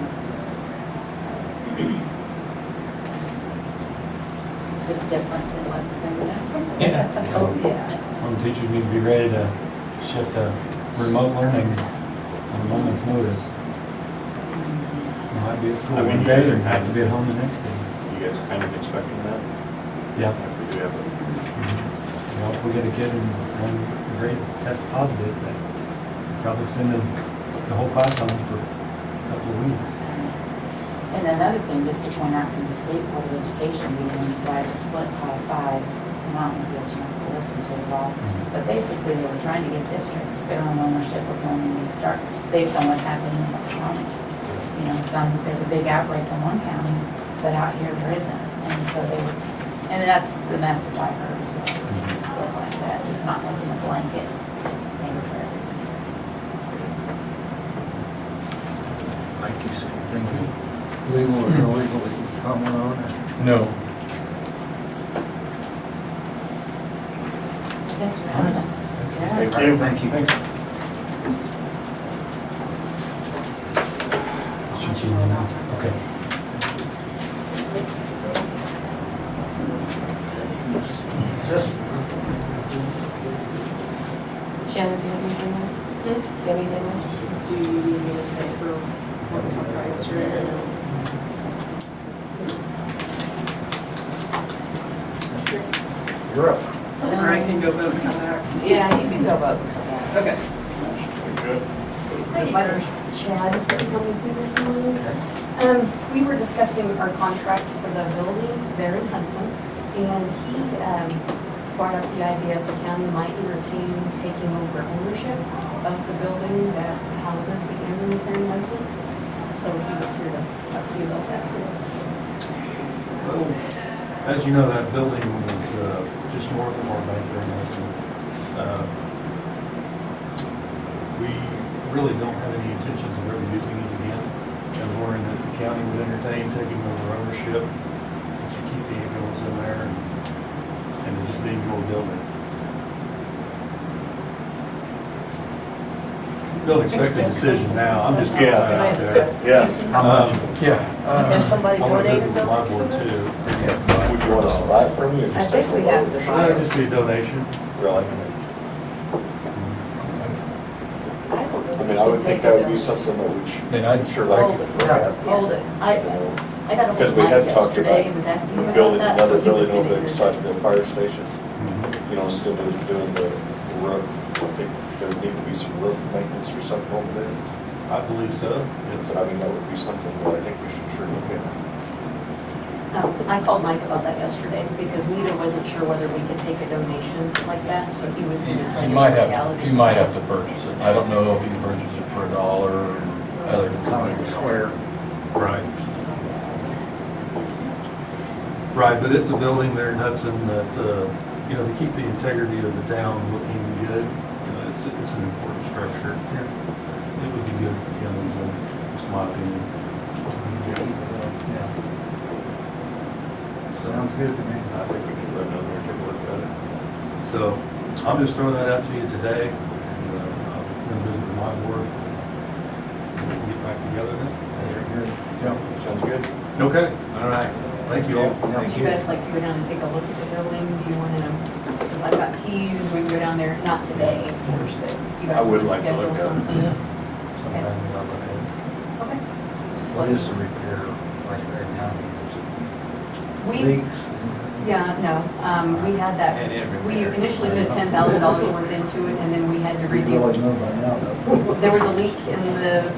It's just different than what they're doing. Yeah. Oh, yeah. Well, the teachers need to be ready to shift to remote learning on a moment's notice. Mm-hmm. You might be at school I mean, one day you and have to be at home the next day. You guys are kind of expecting that? Yeah. If we do have a You know, if we get a kid in one grade test positive, then probably send them the whole class home for a couple of weeks. And another thing, just to point out from the state board of education, we didn't provide a split five five, not going to get a chance to listen to it all. Mm-hmm. But basically, they were trying to give districts their own ownership of when they start, based on what's happening in the counties. You know, some, there's a big outbreak in one county, but out here there isn't. And so they were, and that's the message I heard as well, a split like that, just not making a blanket thing for everything. Thank you, sir. Thank you. Legal or illegal comment on it? No. Thanks for having us. Thank you. Thank you. Should you know now? Okay. This- Shannon, do you have anything else? Do you have anything else? Do you need me to say for what we talked about yesterday or no? You're up. Or I can go vote and come back. Yeah, you can go vote and come back. Okay. Hi, my name's Chad, coming through this morning. Um, we were discussing our contract for the building there in Hudson, and he, um, brought up the idea if the county might entertain taking over ownership of the building that houses the ambulance there in Hudson. So he was here to talk to you about that too. Well, As you know, that building was uh, just north of our bank there in Uh, We really don't have any intentions of ever using it again. I was wondering if the county would entertain taking over ownership, to keep the ambulance in there and and it just being your building. Don't expect a decision now, I'm just throwing that out there. Yeah. How much? Um, Yeah. Can somebody I want to donate visit with my board too. this? Would you want us to buy it from you or I just? think take we it? have to Should buy that it. just be a donation? Really? I don't know I mean, I would think that would be something that we should, Then I'd sure like Hold to it. look at. Hold it. I, I got a Because hold we Mike had talked yesterday about and was asking him about Building that, another so he was building gonna over beside the fire station, Mm-hmm. you know, instead of doing the roof, I think there would need to be some roof maintenance or something over there. I believe so. yes. But I mean, that would be something that I think we should sure look at. Um, I called Mike about that yesterday because Nita wasn't sure whether we could take a donation like that, so he was gonna tell You you might the have, legality. you might have to purchase it. I don't know if you can purchase it for a dollar or other than How many square? Right. Right, but it's a building there in Hudson that, uh, you know, to keep the integrity of the town looking good, you know, it's, it's an important structure. It would be good for counties, in just my opinion. Yeah. Sounds good to me. I think we can to run down there and take a look at it. So I'm just throwing that out to you today. and, uh, I'm gonna visit with my board. We can Get back together then. Yeah. Sounds good. Okay, all right. Thank you all. Would you guys like to go down and take a look at the building? Do you want to, because I've got keys, we can go down there, not today, of course, but you I guys would want to like to look schedule at it. something? Sometime I'll look at. Okay. Just What let is me- the repair like right now? We, Leaks? yeah, no, um, we had that, And everywhere. we initially put ten thousand dollars worth into it, and then we had to You redo. really know by now, though. There was a leak in the,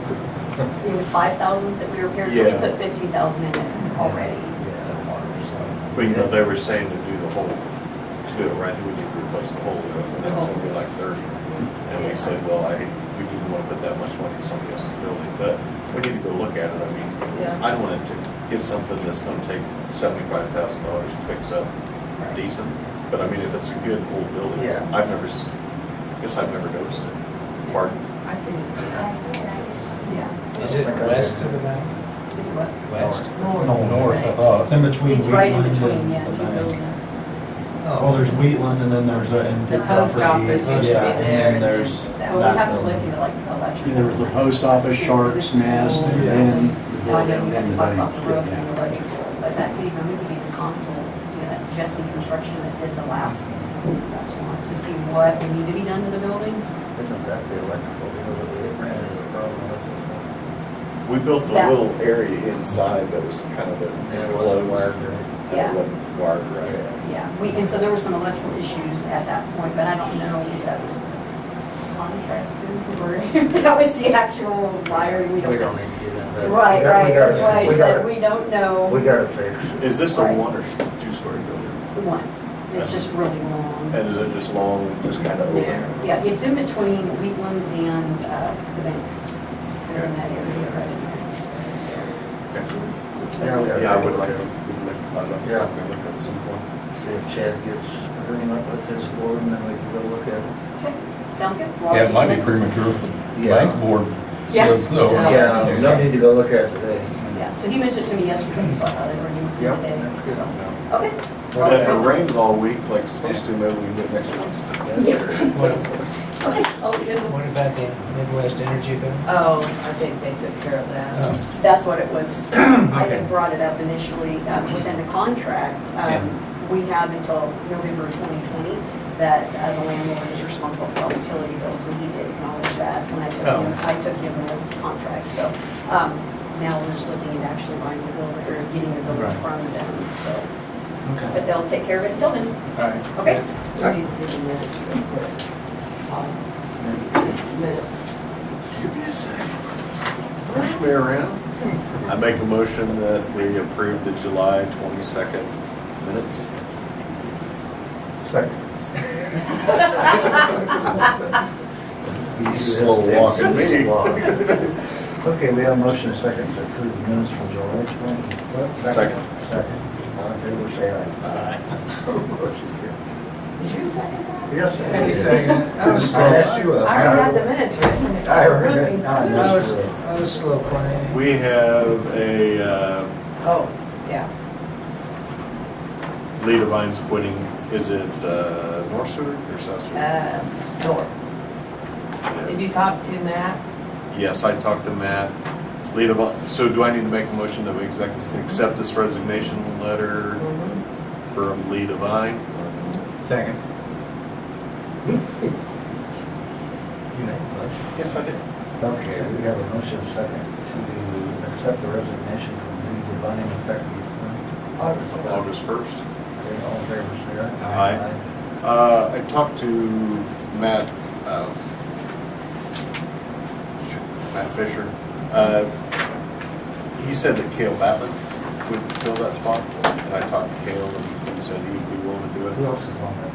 it was five thousand that we repaired, so we Yeah. put fifteen thousand in it already so far, so. But you know, they were saying to do the whole, to do it right, we need to replace the whole roof, and that was gonna be like thirty. And we said, well, I, we didn't wanna put that much money in somebody else's building, but we need to go look at it, I mean, Yeah. I don't want it to get something that's gonna take seventy-five thousand dollars to fix up decent, but I mean, if it's a good old building, Yeah. I've never, s- guess I've never noticed it. Pardon? I see. Yeah. Is it west of the mountain? Is it what? West? No, north, I thought. It's in between It's right in between, and yeah, the two bank. buildings. Oh. Well, there's Wheatland and then there's a, and The post property. office used to be Yeah, there, And then there's Well, we that have to building. look into like electrical. There was the post office, Shark's Nest, and then the Oh, I know, building, we have to talk about the roof bank. and the electrical, but that could even, we could even consult, you know, that Jesse Construction that did the last, last one, to see what would need to be done to the building. Isn't that the electrical deal that we ran into the problem with? We built a That- little area inside that was kind of a And it wasn't wired right. and Yeah. It wasn't wired right. Yeah, we, and so there were some electrical issues at that point, but I don't know if that was contracted or if that was the actual wiring, we We don't. don't need to get into that. Right, We right, that's it- why I said, we don't know. We got it fixed. Is this a Right. one or two-story building? One, it's just really long. And is it just long, just kind of open? Yeah, yeah, it's in between Wheatland and, uh, the bank. They're in that area right in there. Yeah, we Yeah, I would gotta like look to, at it. I'd like to Yeah. look at it at some point. See if Chad gets agreement with his board and then we can go look at it. Okay, sounds good. Well, Yeah, it might be premature if the Yeah. bank's board Yeah. says no. Yeah, some need to go look at it today. Yeah, so he mentioned it to me yesterday, so I thought I'd bring him Yep, today, that's good. so. Okay. Well, if it rains all week, like it's supposed to, maybe we can do it next Wednesday. Okay, oh, good. What about the Midwest Energy Bill? Oh, I think they took care of that. Oh, That's what it was. I Okay. had brought it up initially, um, within the contract. Yeah. Um, we have until November 2020 that uh, the landlord is responsible for all utility bills, and he did acknowledge that. Oh. him, I took him the contract, so, um, now we're just looking at actually buying the building, or getting the building Right. from them, so. Okay. But they'll take care of it until then, All right. okay? We need to do the minutes real quick. Um, Minutes. Give me a second. Push me around. I make a motion that we approve the July twenty-second minutes. Second. You Slow walking me. so. Okay, we have a motion and a second to approve the minutes from July twenty. Second. Second. All in favor, say aye. Aye. Motion carried. Did you second that? Yes, I Any did. second. I was I asked you. slow. I already had the minutes written. I heard it. I I was, missed it. I was slow playing. We have a, uh, Oh, yeah. Lee Devine's quitting, is it, uh, North Seward or South Seward? Uh, North. Yeah. Did you talk to Matt? Yes, I talked to Matt. Lee Devine, so do I need to make a motion that we exec- accept this resignation letter Mm-hmm. from Lee Devine? Second. You made the motion. Yes, I did. Okay, we have a motion and a second to accept the resignation from Lee Devine effective. August. August first. Okay, all in favor, say Aye. aye. Uh, I talked to Matt, uh, Matt Fisher. Uh, he said that Cale Batman would fill that spot, and I talked to Cale, and he said he would be willing to do it. Who else is on that?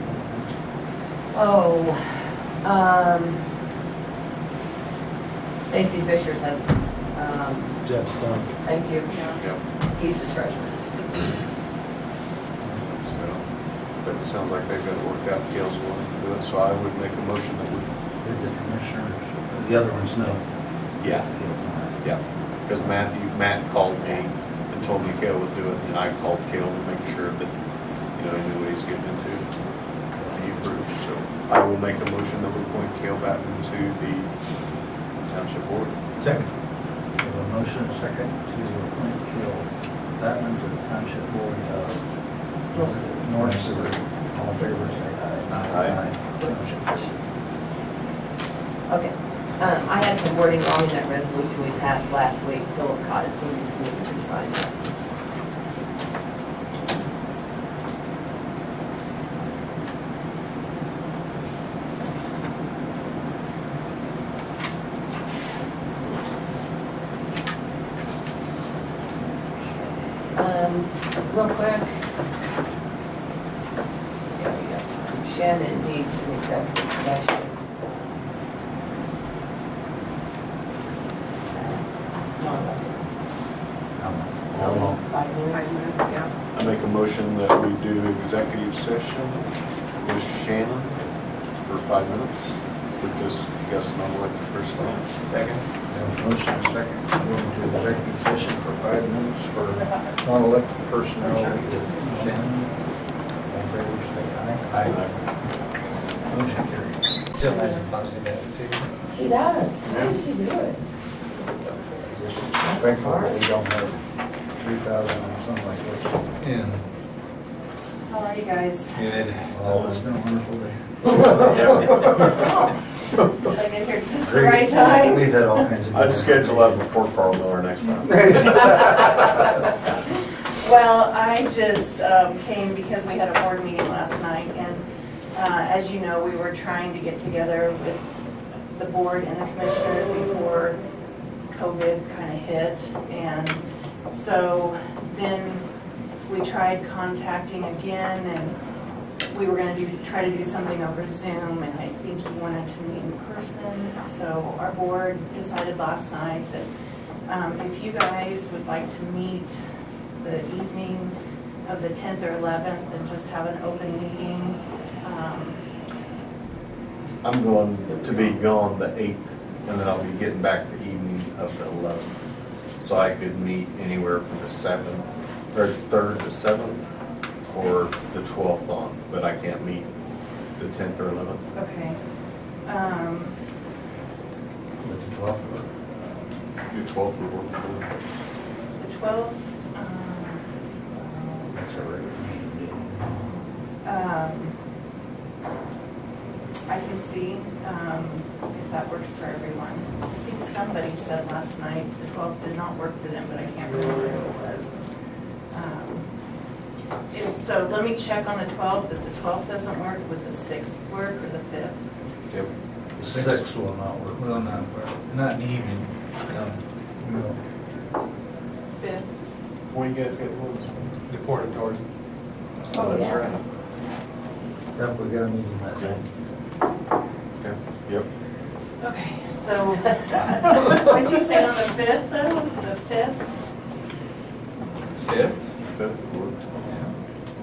Oh, um, Stacy Fisher's husband. Um, Jeff Stone. thank you. Yeah, He's the treasurer. so, but it sounds like they've got it worked out, Cale's willing to do it, so I would make a motion that we, Did the commissioners, the other ones know? yeah, yeah. Because Matthew, Matt called me and told me Cale would do it, and I called Cale to make sure that, you know, he knew what he's getting into. And he approved, so I will make a motion that we appoint Cale Batten to the township board. Second. We have a motion a second to appoint Cale Batman to the township board of North Seward. All in favor, say aye. Aye. Motion carried. Okay. Um, I had some wording wrong in that resolution we passed last week. Philip caught it, so we just need to sign that. Um, real quick. Yeah, we got- Shannon needs an executive session. How long? Five minutes. Five minutes, yeah. I make a motion that we do executive session with Shannon for five minutes to discuss non-elected personnel. Second. We have a motion and a second to go into executive session for five minutes for non-elected personnel. Shannon, all in favor, say aye. Aye. Motion carried. Still has a positive attitude. She does. How does she do it? Just thankful that we don't have three thousand and something like that. Yeah. How are you guys? Good. Oh, it's been a wonderful day. I get here just the right time. We've had all kinds of. I'd schedule that before Carl Miller next time. Well, I just um, came because we had a board meeting last night, and uh, as you know, we were trying to get together with the board and the commissioners before COVID kind of hit, and so then we tried contacting again, and we were gonna do, try to do something over Zoom, and I think he wanted to meet in person, so our board decided last night that um, if you guys would like to meet the evening of the 10th or 11th and just have an open meeting. Um, I'm going to be gone the eighth, and then I'll be getting back the evening of the eleventh. So I could meet anywhere from the seventh, or third to seventh, or the twelfth on, but I can't meet the tenth or eleventh. Okay. Um, With the twelfth. The twelfth would work for me. The 12th, um, That's a regular meeting. um, I can see, um, if that works for everyone. I think somebody said last night the twelfth did not work for them, but I can't remember who it was. Um, it- So let me check on the twelfth, if the twelfth doesn't work, would the sixth work or the fifth? Yep. The sixth will not work. Well, not, work. not in the evening. Um, No. Fifth? What do you guys got moved? The Port Authority. Oh, yeah. Right. Yep, we got a meeting that day. Okay. Yep. Okay, so, what'd you say on the fifth though, the fifth? Fifth? Fifth would work. Yeah.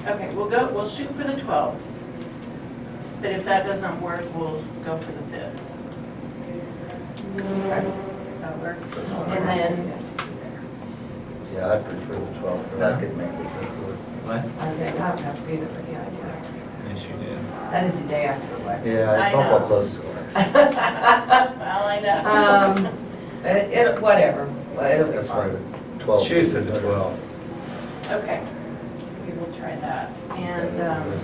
Okay, we'll go, we'll shoot for the twelfth. But if that doesn't work, we'll go for the fifth. Okay, Does that work? And then, Yeah, I prefer the twelfth, but I could make the fifth work. What? I was like, I don't have to be there, but yeah, yeah. Yes, you did. That is the day after election. Yeah, it's I awful close to election. well, I know. Um, it, it, whatever, Well, it'll be That's why fine. the twelfth. Shoot for the twelfth. Okay, we will try that. And, um,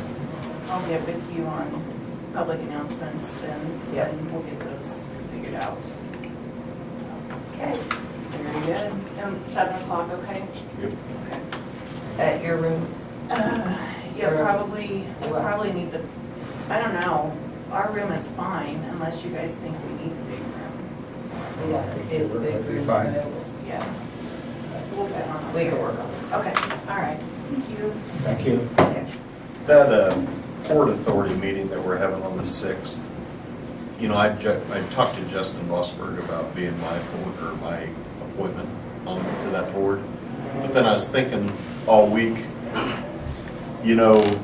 I'll get with you on public announcements and, Yep. and we'll get those figured out. Okay, very good. Um, seven o'clock, okay? Yep. Okay. At your room, Uh, yeah, Or- probably, we Well- probably need the, I don't know. Our room is fine unless you guys think we need the big room. yeah, think see if the it big would be fine. available. Yeah. We'll get on. We can work on it. Okay, all right. Thank you. Thank you. That uh, Port Authority meeting that we're having on the 6th, you know, I I talked to Justin Bosberg about being my board, or my appointment on to that board. But then I was thinking all week, you know,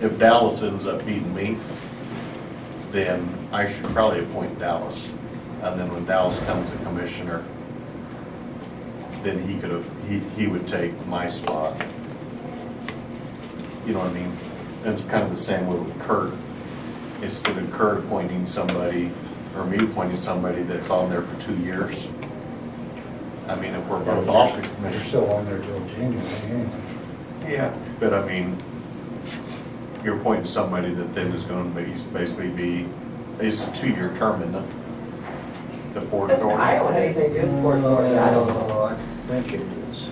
if Dallas ends up beating me, then I should probably appoint Dallas. And then when Dallas comes to commissioner, then he could have, he, he would take my spot. You know what I mean? That's kind of the same way with Kurt. Instead of Kurt appointing somebody, or me appointing somebody that's on there for two years. I mean, if we're both off the You're commission. still on there till January, anyway. Yeah. But I mean, you're appointing somebody that then is gonna be, basically be, it's a two-year term, isn't it? The Port Authority. I don't have anything to do with Port Authority, I don't know. I think it is.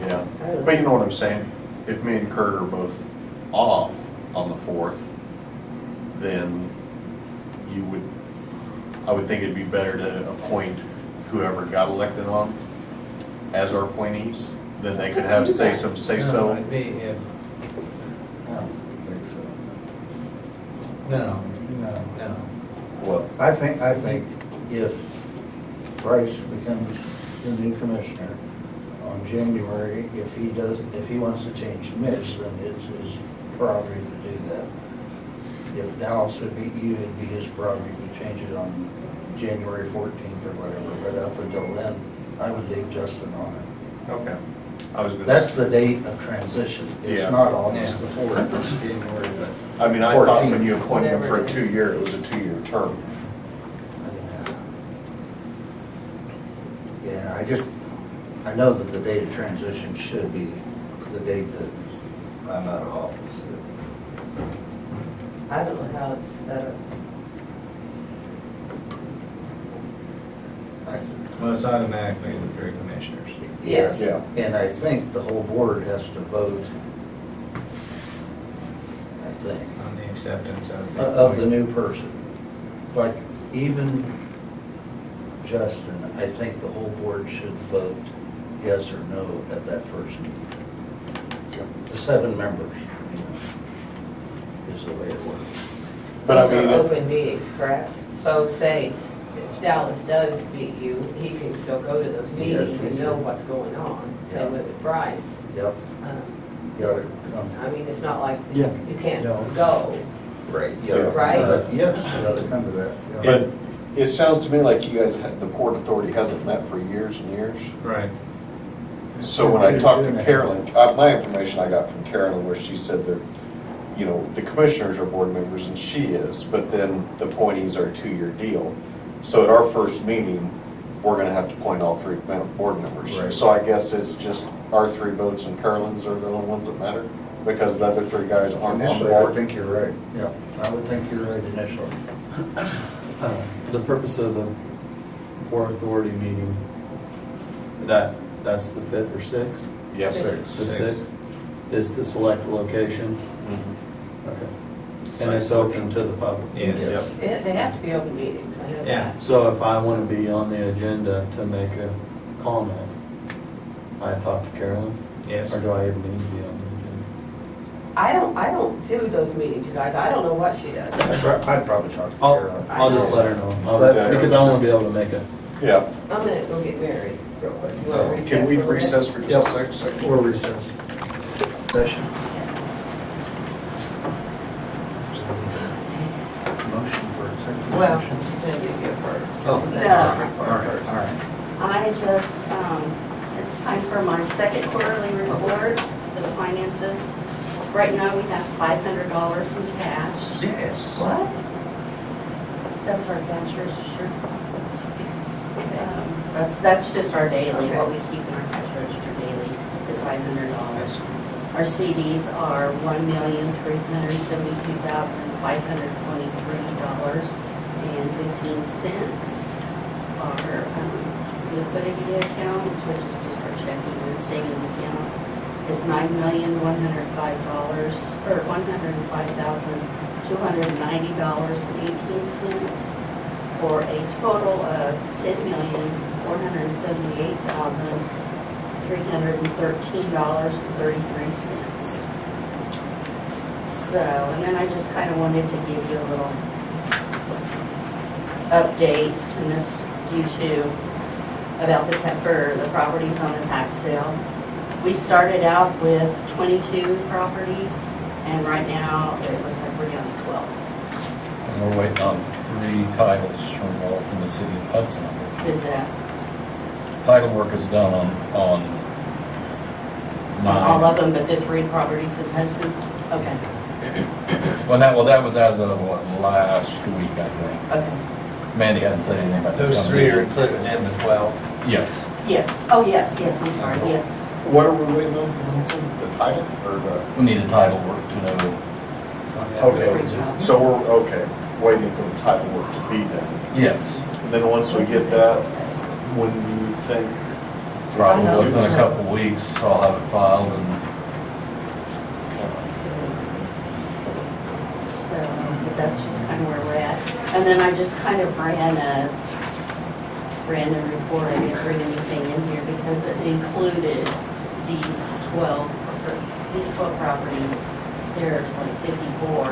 Yeah, but you know what I'm saying? If me and Kurt are both off on the fourth, then you would, I would think it'd be better to appoint whoever got elected on as our appointees. Then they could have say some say-so. It'd be if, I don't think so. no, No. no. Well, I think, I think if Bryce becomes the new commissioner on January, if he does, if he wants to change Mitch, then it's his prerogative to do that. If Dallas would beat you, it'd be his prerogative to change it on January fourteenth or whatever, but up until then, I would leave Justin on it. okay. I was gonna. That's the date of transition. It's Yeah. not August Yeah. the fourth, it's January the I mean, I thought when you appointed him for a Whatever it is. two-year, it was a two-year term. Yeah, I just, I know that the date of transition should be the date that I'm out of office. I don't know how it's set up. I- Well, it's automatically the three commissioners. Yes. Yeah. And I think the whole board has to vote, I think, On the acceptance of. o- of the new person. Like, even Justin, I think the whole board should vote yes or no at that first meeting. The seven members, you know, is the way it works. But I These are mean, it- Open meetings, correct? So say, if Dallas does beat you, he can still go to those Yes, meetings he and know can. what's going on. Yeah. Same with Bryce. Yep, Um, you gotta come. I mean, it's not like Yeah. you can't No. go. Right. Yeah. Right. Uh, Yes, you gotta come to that. yeah. But it sounds to me like you guys, had- the Port Authority hasn't met for years and years. Right. So when I talked to Carolyn, uh, my information I got from Carolyn where she said that, you know, the commissioners are board members and she is, but then the appointees are a two-year deal. So at our first meeting, we're gonna have to appoint all three mem- board members. Right. So I guess it's just our three votes and Carolyn's are the only ones that matter? because the other three guys aren't on Initially, I board. think you're right, yeah, I would think you're right initially. Uh, The purpose of the Port Authority meeting, that, that's the fifth or sixth? Yes, sir. The sixth, is to select a location? Mhm. Okay. And it's open to the public? Yes. Yep. It- They have to be open meetings, I know Yeah. that. So if I want to be on the agenda to make a comment, I talk to Carolyn? Yes. Or do I even need to be on the agenda? I don't, I don't do those meetings, you guys, I don't know what she does. I'd prob- I'd probably talk to the agenda? Carolyn. I'll, I'll just let her know, I'll- Let- because I want to be able to make a, Yeah. I'm gonna go get married real quick. You wanna Uh, Can we for a minute? recess for just a second? Or recess. Session. Motion for executive Well, session. she's gonna give you. Oh, No. all right, all right. I just, um, it's time for my second quarterly report for the finances. Right now, we have five hundred dollars in cash. Yes. What? That's our cash register. Um, That's, that's just our daily, what we keep in our cash register daily is five hundred dollars. Our CDs are one million, three hundred seventy-two thousand, five hundred twenty-three dollars and fifteen cents. Our, um, liquidity accounts, which is just our checking and savings accounts, is nine million, one hundred five dollars, or one hundred five thousand, two hundred ninety dollars and eighteen cents, for a total of ten million, four hundred seventy-eight thousand, three hundred thirteen dollars and thirty-three cents. So, and then I just kind of wanted to give you a little update, and this due to about the, for the properties on the tax sale. We started out with twenty-two properties, and right now, it looks like we're down to twelve. And we're waiting on three titles from, all from the city of Hudson. Is that Title work is done on, on nine. all of them, but the three properties in Hudson? Okay, Well, that, well, that was as of, what, last week, I think. okay. Mandy hadn't said anything about. Those three are included in the twelve. Yes. Yes, oh, yes, yes, I'm sorry, yes. What are we waiting on from Hudson? The title or the? We need a title work to know. Okay, so we're, okay, waiting for the title work to be done. Yes. And then once we get that, when do you think? Probably within a couple of weeks, I'll have it filed and So, but that's just kind of where we're at. And then I just kind of ran a random report. I didn't bring anything in here because it included these twelve, these twelve properties. There's like fifty-four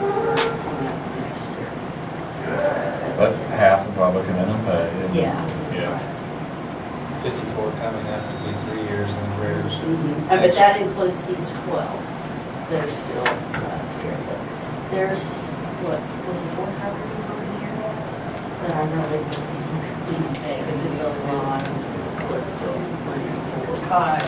coming up next year. but half will probably come in and pay. Yeah. Yeah. Fifty-four coming up to be three years in arrears. Mhm. Uh, But that includes these twelve that are still uh, here. But There's, what, was it four properties on here that I really didn't even pay, because it's a lot. So, one, four, Five.